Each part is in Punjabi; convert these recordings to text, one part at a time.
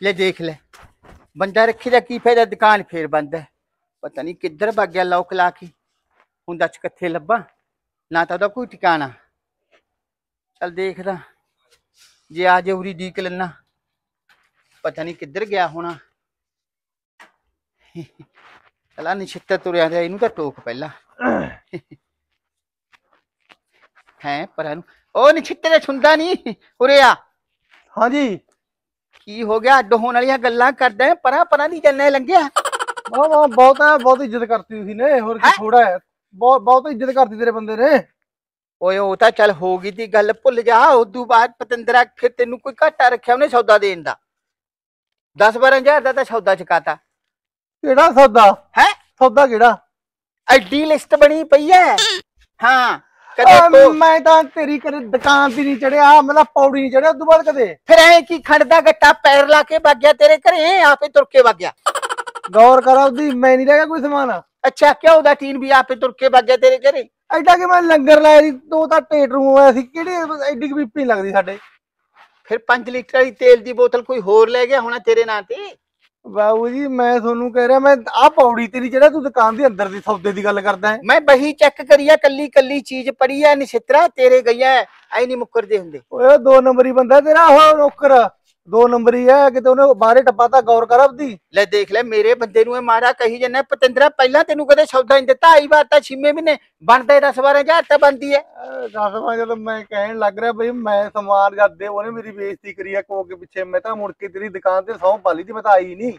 ਲੈ ਦੇਖ ਲੈ ਬੰਦਾ ਰੱਖੀ ਦਾ ਕੀ ਫਾਇਦਾ ਦੁਕਾਨ ਫੇਰ ਬੰਦ ਹੈ ਪਤਾ ਨਹੀਂ ਕਿੱਧਰ ਭੱਗ ਗਿਆ ਲੋਕ ਲਾ ਕੇ ਹੁਣ ਦੱਸ ਕਿੱਥੇ ਲੱਭਾਂ ਨਾ ਤਾਂ ਉਹਦਾ ਕੋਈ ਟਿਕਾਣਾ ਚੱਲ ਦੇਖਦਾ ਜੇ ਆ ਜੇ ਉਰੀ ਦੀਕ ਲੈਣਾ ਪਤਾ ਨਹੀਂ ਕਿੱਧਰ ਗਿਆ ਹੋਣਾ ਚਲਾ ਨਿਸ਼ਿਤ ਤੁਰਿਆ ਤੇ ਇਹਨੂੰ ਤਾਂ ਟੋਕ ਪਹਿਲਾਂ ਹੈ ਪਰਾਂ ਨੂੰ ਉਹ ਨਿਸ਼ਿਤ ਨੇ ਸੁਣਦਾ ਨਹੀਂ ਉਰੇ ਆ ਹਾਂਜੀ ਕੀ ਹੋ ਗਿਆ? ਅੱਡ ਹੋਣ ਵਾਲੀਆਂ ਗੱਲਾਂ ਕਰਦਾ ਹੈ? ਪਰਾਂ ਪਰਾਂ ਦੀ ਜੰਨੇ ਲੰਘਿਆ ਵਾਹ ਵਾਹ ਬਹੁਤ ਹੈ ਬਹੁਤ ਇੱਜ਼ਤ ਕਰਤੀ ਤੁਸੀਂ ਨੇ। ਹੋਰ ਕੀ ਹੈਂ? ਥੋੜਾ ਹੈ। ਬਹੁਤ ਬਹੁਤ ਇੱਜ਼ਤ ਕਰਤੀ ਤੇਰੇ ਬੰਦੇ ਨੇ। ਓਏ ਉਹ ਤਾਂ ਚੱਲ ਹੋ ਗਈ ਦੀ ਗੱਲ ਭੁੱਲ ਜਾ। ਉਦੋਂ ਬਾਅਦ ਪਤੰਦਰਾ ਫਿਰ ਤੈਨੂੰ ਕੋਈ ਘਾਟਾ ਰੱਖਿਆ ਉਹਨੇ ਸੌਦਾ ਦੇਣ ਦਾ? 10 12000 ਦਾ ਤਾਂ ਸੌਦਾ ਚੁਕਾਤਾ। ਕਿਹੜਾ ਸੌਦਾ? ਹੈ? ਸੌਦਾ ਕਿਹੜਾ? ਐਡੀ ਲਿਸਟ ਬਣੀ ਪਈ ਐ ਹਾਂ। ਕਦੇ ਕੋ ਮੈਂ ਤਾਂ ਤੇਰੀ ਕਦੇ ਦੁਕਾਨ ਤੇ ਨਹੀਂ ਚੜਿਆ ਮਤਲਬ ਪੌੜੀ ਨਹੀਂ ਚੜਿਆ ਉਦੋਂ ਬਾਅਦ ਕਦੇ? ਫਿਰ ਐ ਕੀ ਖੜਦਾ ਗੱਟਾ ਪੈਰ ਲਾ ਕੇ ਵਗ ਗਿਆ ਤੇਰੇ ਘਰੇ ਆਪੇ ਤੁਰ ਕੇ ਵਗ ਗਿਆ। ਗੌਰ ਕਰ ਉਹਦੀ ਮੈਂ ਨਹੀਂ ਰਹਿ ਗਿਆ ਕੋਈ ਸਮਾਨ। ਅੱਛਾ ਕਿਉਂ ਉਹਦਾ ਟੀਨ ਵੀ ਆਪੇ ਤੁਰ ਕੇ ਵਗ ਗਿਆ ਤੇਰੇ ਘਰੇ? ਐਡਾ ਕਿ ਮੈਂ ਲੰਗਰ ਲਾਇਆ ਸੀ ਦੋ ਤਾਂ ਟੇਟ ਰੂ ਹੋਇਆ ਸੀ ਕਿਹੜੀ ਐਡੀ ਬੀਪੀ ਲੱਗਦੀ ਸਾਡੇ। ਫਿਰ 5 ਲੀਟਰ ਵਾਲੀ ਤੇਲ ਦੀ ਬੋਤਲ ਕੋਈ ਹੋਰ ਲੈ ਗਿਆ ਹੋਣਾ ਤੇਰੇ ਨਾਂ ਤੇ? ਬਾਬੂ ਜੀ ਮੈਂ ਤੁਹਾਨੂੰ ਕਹਿ ਰਿਹਾ ਮੈਂ ਆ ਪੌੜੀ ਤੇ ਨਹੀਂ ਚੜਿਆ ਤੂੰ ਦੁਕਾਨ ਦੇ ਅੰਦਰ ਦੀ ਸੌਦੇ ਦੀ ਗੱਲ ਕਰਦਾ ਹੈ। ਮੈਂ ਬਹੀ ਚੈੱਕ ਕਰੀਆ ਕੱਲੀ ਕੱਲੀ ਚੀਜ਼ ਪੜੀ ਐ ਨਛਿਤਰਾ ਤੇਰੇ ਗਈਆ ਐ ਨਹੀਂ ਮੁੱਕਰਦੇ ਹੁੰਦੇ। ਓਏ ਉਹ ਦੋ ਨੰਬਰੀ ਬੰਦਾ ਤੇਰਾ ਉਹ ਨੌਕਰ। ਦੋ ਨੰਬਰੀ ਹੈ ਕਿਤੇ ਉਹਨੇ ਬਾਹਰੇ ਟੱਪਾ ਤਾਂ ਗੌਰ ਕਰ ਆਪਦੀ। ਲੈ ਦੇਖ ਲੈ ਮੇਰੇ ਬੰਦੇ ਨੂੰ ਇਹ ਮਾਰਾ ਕਹੀ ਜੰਨਾ ਪਤੰਦਰਾ ਪਹਿਲਾਂ ਤੈਨੂੰ ਕਦੇ ਸੌਦਾ ਨਹੀਂ ਦਿੱਤਾ ਆਈ ਵਾਰ ਤਾਂ ਛਿੰਮੇ ਮਹੀਨੇ ਬਣਦਾ 10 12000 ਤਾਂ ਬਣਦੀ ਐ ਦੱਸਵਾ ਜਦੋਂ ਮੈਂ ਕਹਿਣ ਲੱਗ ਰਿਹਾ ਬਈ ਮੈਂ ਸਮਾਨ ਜਦ ਉਹਨੇ ਮੇਰੀ ਬੇਇੱਜ਼ਤੀ ਕਰੀ ਆ ਕੋ ਕੇ ਪਿੱਛੇ ਮੈਂ ਤਾਂ ਮੁੜ ਕੇ ਤੇਰੀ ਦੁਕਾਨ ਤੇ ਸੌਂ ਪਾਲੀ ਦੀ ਮੈਂ ਤਾਂ ਆਈ ਨਹੀਂ।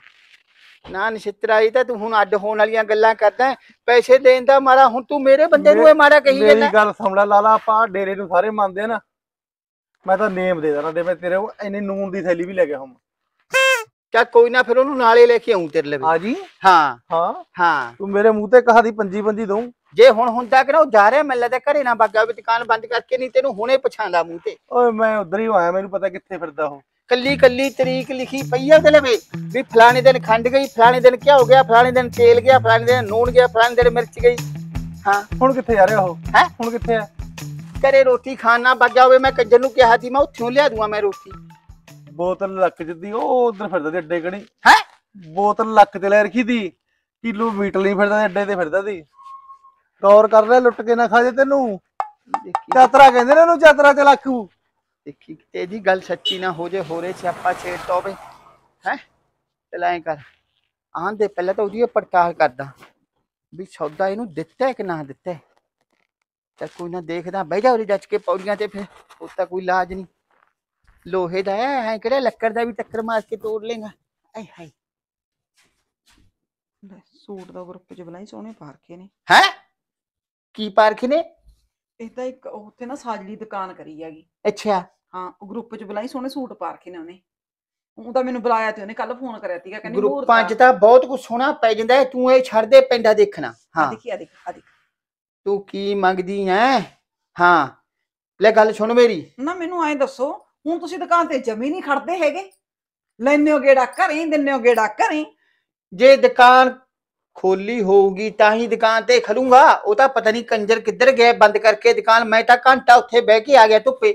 ਨਾ ਨਛਿਤਰਾ ਆਈ ਤਾਂ ਤੂੰ ਹੁਣ ਅੱਡ ਹੋਣ ਵਾਲੀਆਂ ਗੱਲਾਂ ਕਰਦਾ ਹੈ। ਪੈਸੇ ਦੇਣ ਦਾ ਮਾਰਾ ਹੁਣ ਤੂੰ ਮੇਰੇ ਬੰਦੇ ਨੂੰ ਇਹ ਮਾਰਾ ਕਹੀ ਮੇਰੀ ਜੰਨਾ ਗੱਲ ਸਮਝਾ ਲਾਲਾ ਆਪਾਂ ਡੇਰੇ ਨੂੰ ਸਾਰੇ ਮੰਨਦੇ ਆ ਨਾ। ਮੈਂ ਤਾਂ ਨੇਮ ਦੇ ਦੇਣਾ ਤੇ ਮੈਂ ਤੇਰੇ ਉਹ ਇੰਨੀ ਨੂਨ ਦੀ ਥੈਲੀ ਵੀ ਲੈ ਗਿਆ ਹਾਂ ਚੱਲ ਕੋਈ ਨਾ ਫਿਰ ਉਹਨੂੰ ਨਾਲੇ ਲੈ ਕੇ ਆਉਂ ਤੇਰੇ ਲਈ। ਆ ਜੀ। ਹਾਂ। ਹਾਂ। ਹਾਂ। ਤੂੰ ਮੇਰੇ ਮੂੰਹ ਤੇ ਕਹਾ ਦੀ ਪੰਜੀ ਪੰਜੀ ਦਊ। ਜੇ ਹੁਣ ਹੁੰਦਾ ਕਿ ਨਾ ਉਹ ਜਾ ਰਿਹਾ ਮੈਨੂੰ ਲੱਗਦਾ ਘਰੇ ਨਾ ਬਾਗਾ ਵੀ ਦੁਕਾਨ ਬੰਦ ਕਰਕੇ ਨਹੀਂ ਤੈਨੂੰ ਹੁਣੇ ਪਛਾਣਦਾ ਮੂੰਹ ਤੇ। ਓਏ ਮੈਂ ਉਧਰ ਹੀ ਆਇਆ ਮੈਨੂੰ ਪਤਾ ਕਿੱਥੇ ਫਿਰਦਾ ਉਹ। ਕੱਲੀ ਕੱਲੀ ਤਰੀਕ ਲਿਖੀ ਪਈ ਆ ਉਹਦੇ ਲਵੇ ਵੀ ਫਲਾਣੇ ਦਿਨ ਖੰਡ ਗਈ ਫਲਾਣੇ ਦਿਨ ਕੀ ਹੋ ਗਿਆ ਫਲਾਣੇ ਦਿਨ ਤੇਲ ਗਿਆ ਫਲਾਣੇ ਦਿਨ ਨੂਣ ਗਿਆ ਫਲਾਣੇ ਦਿਨ ਮਿਰਚ ਗਈ। ਹਾਂ। ਹੁਣ ਕਿੱਥੇ ਜਾ ਰਿਹਾ ਉਹ? ਹੈਂ? ਹੁਣ ਕਿੱਥੇ ਆ? ਘਰੇ ਰੋਟੀ ਖਾਣ ਨਾ ਬਾਗਾ ਹੋਵੇ ਮੈਂ ਕੰਜਰ ਨੂੰ ਕਿਹਾ ਸੀ ਮੈਂ ਉੱਥੋਂ ਲਿਆ ਦੂੰਗਾ ਮੈਂ ਰੋਟੀ। ਬੋਤਲ ਲੱਕ ਜਿੱਦੀ ਉਹ ਉਧਰ ਫਿਰਦਾ ਤੇ ਅੱਡੇ ਕਣੀ। ਹੈ? ਬੋਤਲ ਲੱਕ ਤੇ ਲੈ ਰੱਖੀ ਦੀ ਕਿਲੋ ਮੀਟ ਲਈ ਫਿਰਦਾ ਤੇ ਅੱਡੇ ਤੇ ਫਿਰਦਾ ਦੀ ਗੌਰ ਕਰ ਲੈ ਲੁੱਟ ਕੇ ਨਾ ਖਾ ਜੇ ਤੈਨੂੰ। ਚਾਤਰਾ ਕਹਿੰਦੇ ਨੇ ਉਹਨੂੰ ਚਾਤਰਾ ਤੇ ਲੱਖੂ ਦੇਖੀ ਇਹਦੀ ਗੱਲ ਸੱਚੀ ਨਾ ਹੋ ਜੇ ਹੋਰੇ ਸਿਆਪਾ ਛੇੜ ਤੋਵੇ ਹੈ? ਚਲਾਏ ਕਰ ਆਂ ਦੇ ਪਹਿਲਾਂ ਤਾਂ ਉਹਦੀ ਪੜਤਾਲ ਕਰਦਾ ਵੀ ਸੌਦਾ ਇਹਨੂੰ ਦਿੱਤਾ ਕਿ ਨਾ ਦਿੱਤਾ। ਤਾਂ ਕੋਈ ਨਾ ਦੇਖਦਾ ਬਹਿ ਜਾ ਉਰੇ ਜੱਜ ਕੇ ਪੌੜੀਆਂ ਤੇ ਫਿਰ ਉਹ ਤਾਂ ਕੋਈ ਇਲਾਜ ਨਹੀਂ। ਲੋਹੇ ਦਾ ਹੈ ਐ ਕਿਹੜਾ ਲੱਕੜ ਦਾ ਵੀ ਟੱਕਰ ਮਾਰ ਕੇ ਤੋੜ ਲੇਗਾ ਆਏ ਹਾਏ। ਲੈ, ਸੂਟ ਦਾ ਗਰੁੱਪ ਚ ਬਲਾਈ ਸੋਹਣੇ ਪਾਰਕੇ ਨੇ। ਹੈ? ਕੀ ਪਾਰਖ ਨੇ? ਇਹ ਤਾਂ ਇੱਕ ਉੱਥੇ ਨਾ ਸਾਜਲੀ ਦੁਕਾਨ ਕਰੀ ਹੈਗੀ। ਅੱਛਾ। ਹਾਂ ਉਹ ਗਰੁੱਪ ਚ ਬਲਾਈ ਸੋਹਣੇ ਸੂਟ ਪਾਰਕੇ ਨੇ ਉਹਨੇ। ਉਹ ਤਾਂ ਮੈਨੂੰ ਬੁਲਾਇਆ ਤੇ ਉਹਨੇ ਕੱਲ ਫੋਨ ਕਰਿਆ ਸੀਗਾ ਕਹਿੰਦੀ ਗਰੁੱਪਾਂ 'ਚ ਤਾਂ ਬਹੁਤ ਕੁਝ ਸੋਹਣਾ ਪੈ ਜਾਂਦਾ ਤੂੰ ਇਹ ਛੱਡ ਦੇ ਪੈਂਦਾ ਦੇਖਣਾ। ਹਾਂ। ਦੇਖੀ ਆ ਦੇਖ ਆ ਦੇਖ। ਤੂੰ ਕੀ ਮੰਗਦੀ ਹੈ ਹਾਂ। ਲੈ ਗੱਲ ਸੁਣ ਮੇਰੀ। ਨਾ ਮੈਨੂੰ ਐਂ ਦੱਸੋ ਹੁਣ ਤੁਸੀਂ ਦੁਕਾਨ ਤੇ ਜਮੀ ਨਹੀਂ ਖੜਦੇ ਹੈਗੇ? ਲੈਨੇ ਹੋ ਗੇੜਾ ਘਰੇ ਦਿੰਨੇ ਹੋ ਗੇੜਾ ਘਰੇ? ਜੇ ਦੁਕਾਨ ਖੋਲੀ ਹੋਊਗੀ ਤਾਂ ਹੀ ਦੁਕਾਨ ਤੇ ਖੜੂੰਗਾ। ਉਹ ਤਾਂ ਪਤਾ ਨਹੀਂ ਕੰਜਰ ਕਿੱਧਰ ਗਿਆ ਬੰਦ ਕਰਕੇ ਦੁਕਾਨ ਮੈਂ ਤਾਂ ਘੰਟਾ ਉੱਥੇ ਬਹਿ ਕੇ ਆ ਗਿਆ ਧੁੱਪੇ।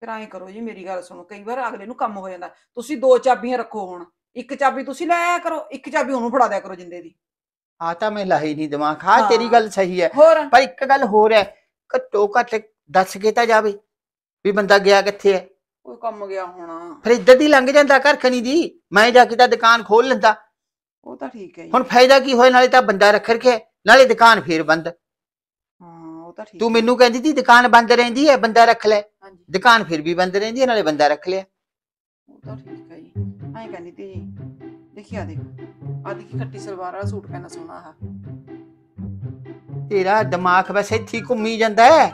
ਫਿਰ ਐਂ ਕਰੋ ਜੀ ਮੇਰੀ ਗੱਲ ਸੁਣੋ ਕਈ ਵਾਰ ਅਗਲੇ ਨੂੰ ਕੰਮ ਹੋ ਜਾਂਦਾ। ਤੁਸੀਂ ਦੋ ਚਾਬੀਆਂ ਰੱਖੋ ਹੁਣ। ਇੱਕ ਚਾਬੀ ਤੁਸੀਂ ਲੈ ਆਇਆ ਕਰੋ ਇੱਕ ਚਾਬੀ ਉਹਨੂੰ ਫੜਾ ਦਿਆ ਕਰੋ ਜਿੰਦੇ ਦੀ। ਆ ਤਾਂ ਮੈਂ ਲਾਹੀ ਨਹੀਂ ਦਿਮਾਗ ਹਾਂ। ਤੇਰੀ। ਗੱਲ ਸਹੀ ਹੈ। ਹੋਰ? ਪਰ ਇੱਕ ਗੱਲ ਹੋਰ ਹੈ ਘੱਟੋ ਘੱਟ ਦੱਸ ਕੇ ਤਾਂ ਜਾਵੇ ਵੀ ਬੰਦਾ ਗਿਆ ਕਿੱਥੇ ਹੈ। ਕੋਈ ਕੰਮ ਗਿਆ ਹੋਣਾ। ਫਿਰ ਇੱਧਰ ਦੀ ਲੰਘ ਜਾਂਦਾ ਘਰ ਖਣੀ ਦੀ ਮੈਂ ਜਾ ਕੇ ਤਾਂ ਦੁਕਾਨ ਖੋਲ ਲੈਂਦਾ। ਉਹ ਤਾਂ ਠੀਕ ਹੈ ਜੀ। ਹੁਣ ਫਾਇਦਾ ਕੀ ਹੋਇਆ ਨਾਲੇ ਤਾਂ ਬੰਦਾ ਰੱਖ ਰਖਿਆ ਨਾਲੇ ਦੁਕਾਨ ਫੇਰ ਬੰਦ। ਹਾਂ ਉਹ ਤਾਂ ਠੀਕ ਤੂੰ ਹੈ। ਮੈਨੂੰ ਕਹਿੰਦੀ ਸੀ ਦੁਕਾਨ ਬੰਦ ਰਹਿੰਦੀ ਹੈ ਬੰਦਾ ਰੱਖ ਲੈ। ਹਾਂਜੀ। ਦੁਕਾਨ ਫਿਰ ਵੀ ਬੰਦ ਰਹਿੰਦੀ ਹੈ ਨਾਲੇ ਬੰਦਾ ਰੱਖ ਲਿਆ। ਉਹ ਤਾਂ ਠੀਕ ਹੈ ਜੀ। ਐਂ ਕਹਿੰਦੀ ਤੀ ਜੀ ਦੇਖੀ ਆ ਦੇਖ ਆ ਦੇਖੀ ਖੱਟੀ ਸਲਵਾਰ ਵਾਲਾ ਸੂਟ ਕਿੰਨਾ ਸੋਹਣਾ ਆ ਤੇਰਾ ਦਿਮਾਗ ਵੈਸੇ ਇੱਥੇ ਹੀ ਘੁੰਮੀ ਜਾਂਦਾ ਹੈ।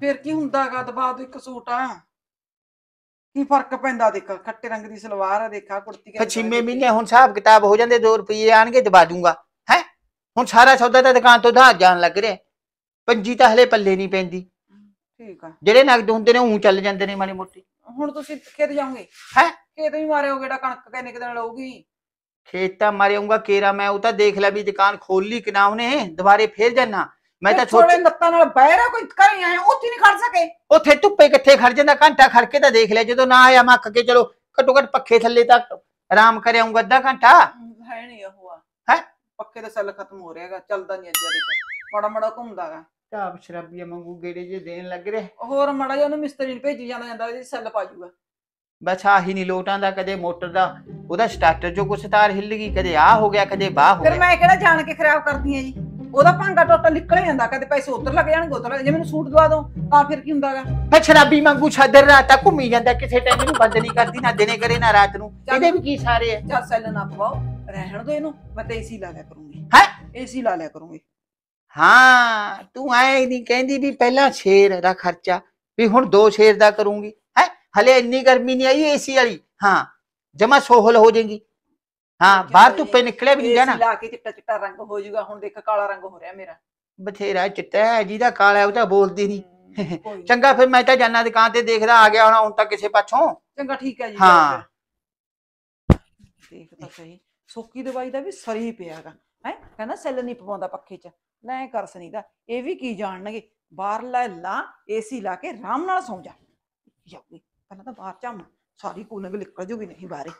ਫਿਰ ਕੀ ਹੁੰਦਾਗਾ ਦਬਾ ਦੋ ਇੱਕ ਸੂਟ? ਆ ਕੀ ਫ਼ਰਕ ਪੈਂਦਾ ਦੇਖ ਖੱਟੇ ਰੰਗ ਦੀ ਸਲਵਾਰ ਆ ਦੇਖਾ ਕੁੜਤੀ ਕਿੰਨੀ ਪਛੀਮੇ ਮਹੀਨੇ ਹੁਣ ਹਿਸਾਬ ਕਿਤਾਬ ਹੋ ਜਾਂਦੇ 2 ਰੁਪਏ ਆਣਗੇ ਦਬਾ ਦੂੰਗਾ ਹੈ? ਹੁਣ ਸਾਰਾ ਸੌਦਾ ਤਾਂ ਦੁਕਾਨ ਤੋਂ ਉਧਾਰ ਜਾਣ ਲੱਗ ਰਿਹਾ। ਪੰਜੀ ਤਾਂ ਹਲੇ ਪੱਲੇ ਨਹੀਂ ਪੈਂਦੀ। ਠੀਕ ਆ। ਜਿਹੜੇ ਨਗਦ ਹੁੰਦੇ ਨੇ ਉਂ ਚੱਲ ਜਾਂਦੇ ਨੇ ਮਾੜੀ ਮੋਟੀ। ਹੁਣ ਤੁਸੀਂ ਖੇਤ ਜਾਓਗੇ? ਹੈਂ? ਖੇਤ ਵੀ ਮਾਰਿਓ ਗੇੜਾ ਕਣਕ ਕਿੰਨੇ ਕੁ ਦਿਨ ਲਊਗੀ? ਖੇਤ ਤਾਂ ਮਾਰਿਆਉਂਗਾ ਕੇਰਾ ਮੈਂ ਉਹ ਤਾਂ ਦੇਖ ਲਿਆ ਵੀ ਦੁਕਾਨ ਖੋਲੀ ਕਿ ਨਾ ਉਹਨੇ ਦੁਬਾਰੇ ਫੇਰ ਜਾਣਾ ਮੈਂ ਤਾਂ ਛੋਟੇ ਲੱਤਾਂ ਨਾਲ ਬਹਿਰਾ ਕੋਈ ਘਰੇ ਆਇਆ ਉੱਥੇ ਨਹੀਂ ਖੜ ਸਕੇ। ਉੱਥੇ ਧੁੱਪੇ ਕਿੱਥੇ ਖੜ ਜਾਂਦਾ ਘੰਟਾ ਖੜ ਕੇ ਤਾਂ ਦੇਖ ਲਿਆ ਜਦੋਂ ਨਾ ਆਇਆ ਮੱਕ ਕੇ ਚਲੋ ਘੱਟੋ ਘੱਟ ਪੱਖੇ ਥੱਲੇ ਤੱਕ ਆਰਾਮ ਕਰ ਆਉਂਗਾ ਅੱਧਾ ਘੰਟਾ। ਹੈ ਨਹੀਂ ਉਹ ਹੈਂ? ਪੱਕੇ ਦਾ ਸੈੱਲ ਖਤਮ ਹੋ ਰਿਹਾਗਾ ਚੱਲਦਾ ਨਹੀਂ ਅੱਜਾ ਦੇ ਮਾੜਾ ਮਾੜਾ ਘੁੰਮਦਾਗਾ ਤਾਂ ਸ਼ਰਾਬੀਆਂ ਵਾਂਗੂ ਗੇੜੇ ਜੇ ਦੇਣ ਲੱਗ ਰਿਹਾ। ਹੋਰ ਮਾੜਾ ਜਿਹਾ ਉਹਨੂੰ ਮਿਸਤਰੀ ਨੂੰ ਭੇਜੀ ਜਾਂਦਾ ਜਾਂਦਾ ਇਹਦੀ ਸੈੱਲ ਪਾ ਜੂਗਾ। ਬਸ ਆਹੀ ਨਹੀਂ ਲੋਟਾਂ ਦਾ ਕਦੇ ਮੋਟਰ ਦਾ ਉਹਦਾ ਸਟਾਰਟਰ ਚੋਂ ਕੁਛ ਤਾਰ ਹਿੱਲ ਗਈ ਕਦੇ ਆ ਹੋ ਗਿਆ ਕਦੇ ਬਾਹ ਹੋ ਫਿਰ ਗਿਆ। ਮੈਂ ਕਿਹੜਾ ਜਾਣ ਕੇ ਖਰਾਬ ਕਰਦੀ ਆ ਜੀ? ਉਹਦਾ ਭਾਂਡਾ ਟੋਟਾ ਨਿਕਲ ਜਾਂਦਾ ਕਦੇ ਪੈਸੇ ਉੱਧਰ ਲੱਗ ਜਾਣਗੇ ਉੱਧਰ ਜੇ ਮੈਨੂੰ ਸੂਟ ਦਵਾ ਦੋ ਤਾਂ ਫਿਰ ਕੀ ਹੁੰਦਾਗਾ? ਫਿਰ ਸ਼ਰਾਬੀ ਵਾਂਗੂ ਛਾਦਰ ਰਾਤਾਂ ਘੁੰਮੀ ਜਾਂਦਾ ਕਿਸੇ ਟਾਈਮ ਇਹਨੂੰ ਬੰਦ ਨਹੀਂ ਕਰਦੀ ਨਾ ਦਿਨੇ ਕਰੇ ਨਾ ਰਾਤ ਨੂੰ। ਇਹਦੇ ਵੀ ਕੀ ਸਾਰੇ ਹੈ ਚੱਲ ਸੈੱਲ ਨਾ ਪਵਾਓ ਰਹਿਣ ਦੋ ਇਹਨੂੰ ਮੈਂ ਤਾਂ ਏਸੀ ਲਾ ਲਿਆ ਕਰੂੰਗੀ। ਹੈਂ? ਏਸੀ ਲਾ ਲਿਆ ਕਰੂੰਗੀ। ਹਾਂ ਤੂੰ ਐ ਨਹੀਂ ਕਹਿੰਦੀ ਵੀ ਪਹਿਲਾਂ ਸ਼ੇਰ ਦਾ ਖਰਚਾ ਵੀ ਹੁਣ ਦੋ ਸ਼ੇਰ ਦਾ ਕਰੂੰਗੀ। ਹੈ ਹਲੇ ਇੰਨੀ ਗਰਮੀ ਨਹੀਂ ਆਈ ਏਸੀ ਵਾਲੀ। ਹਾਂ ਜਮਾ ਸੋਹਲ ਹੋ ਜਾਏਗੀ। ਹਾਂ ਬਾਹਰ ਧੁੱਪੇ ਨਿਕਲੇ ਵੀ ਨਹੀਂ ਜਾਣਾ। ਲਾ ਕੇ ਚਿੱਟਾ ਚਿੱਟਾ ਰੰਗ ਹੋ ਜਾਊਗਾ ਹੁਣ ਦੇਖ ਕਾਲਾ ਰੰਗ ਹੋ ਰਿਹਾ ਮੇਰਾ। ਬਥੇਰਾ ਚਿੱਟਾ ਹੈ ਜਿਹਦਾ ਕਾਲਾ ਹੈ ਉਹ ਤਾਂ ਬੋਲਦੀ ਨਹੀਂ। ਚੰਗਾ ਫਿਰ ਮੈਂ ਤਾਂ ਜਾਨਾ ਦੁਕਾਨ ਤੇ ਦੇਖਦਾ ਆ ਗਿਆ ਹੋਣਾ ਹੁਣ ਤਾਂ ਕਿਸੇ ਪਾਛੋਂ। ਚੰਗਾ ਠੀਕ ਹੈ ਜੀ ਹਾਂ। ਦੇਖ ਤਾਂ ਸਹੀ। ਸੋਕੀ ਦਵਾਈ ਦਾ ਵੀ ਸਰੀ ਪਿਆਗਾ ਹੈ ਕਹਿੰਦਾ ਸੈੱਲ ਨਹੀਂ ਪਵਾਉਂਦਾ ਪੱਖੇ 'ਚ। ਲੈ ਕਰ ਸਨੀਦਾ ਇਹ ਵੀ ਕੀ ਜਾਣਨਗੇ? ਬਾਹਰ ਲੈ ਲਾ ਏਸੀ ਲਾ ਕੇ ਆਰਾਮ ਨਾਲ ਸੌਂ ਜਾ। ਜਾਊਗੀ ਪਹਿਲਾਂ ਤਾਂ ਬਾਹਰ ਝਾਮ ਸਾਰੀ ਕੂਲੰਗ ਨਿਕਲ ਜੂਗੀ ਨਹੀਂ ਬਾਹਰੇ।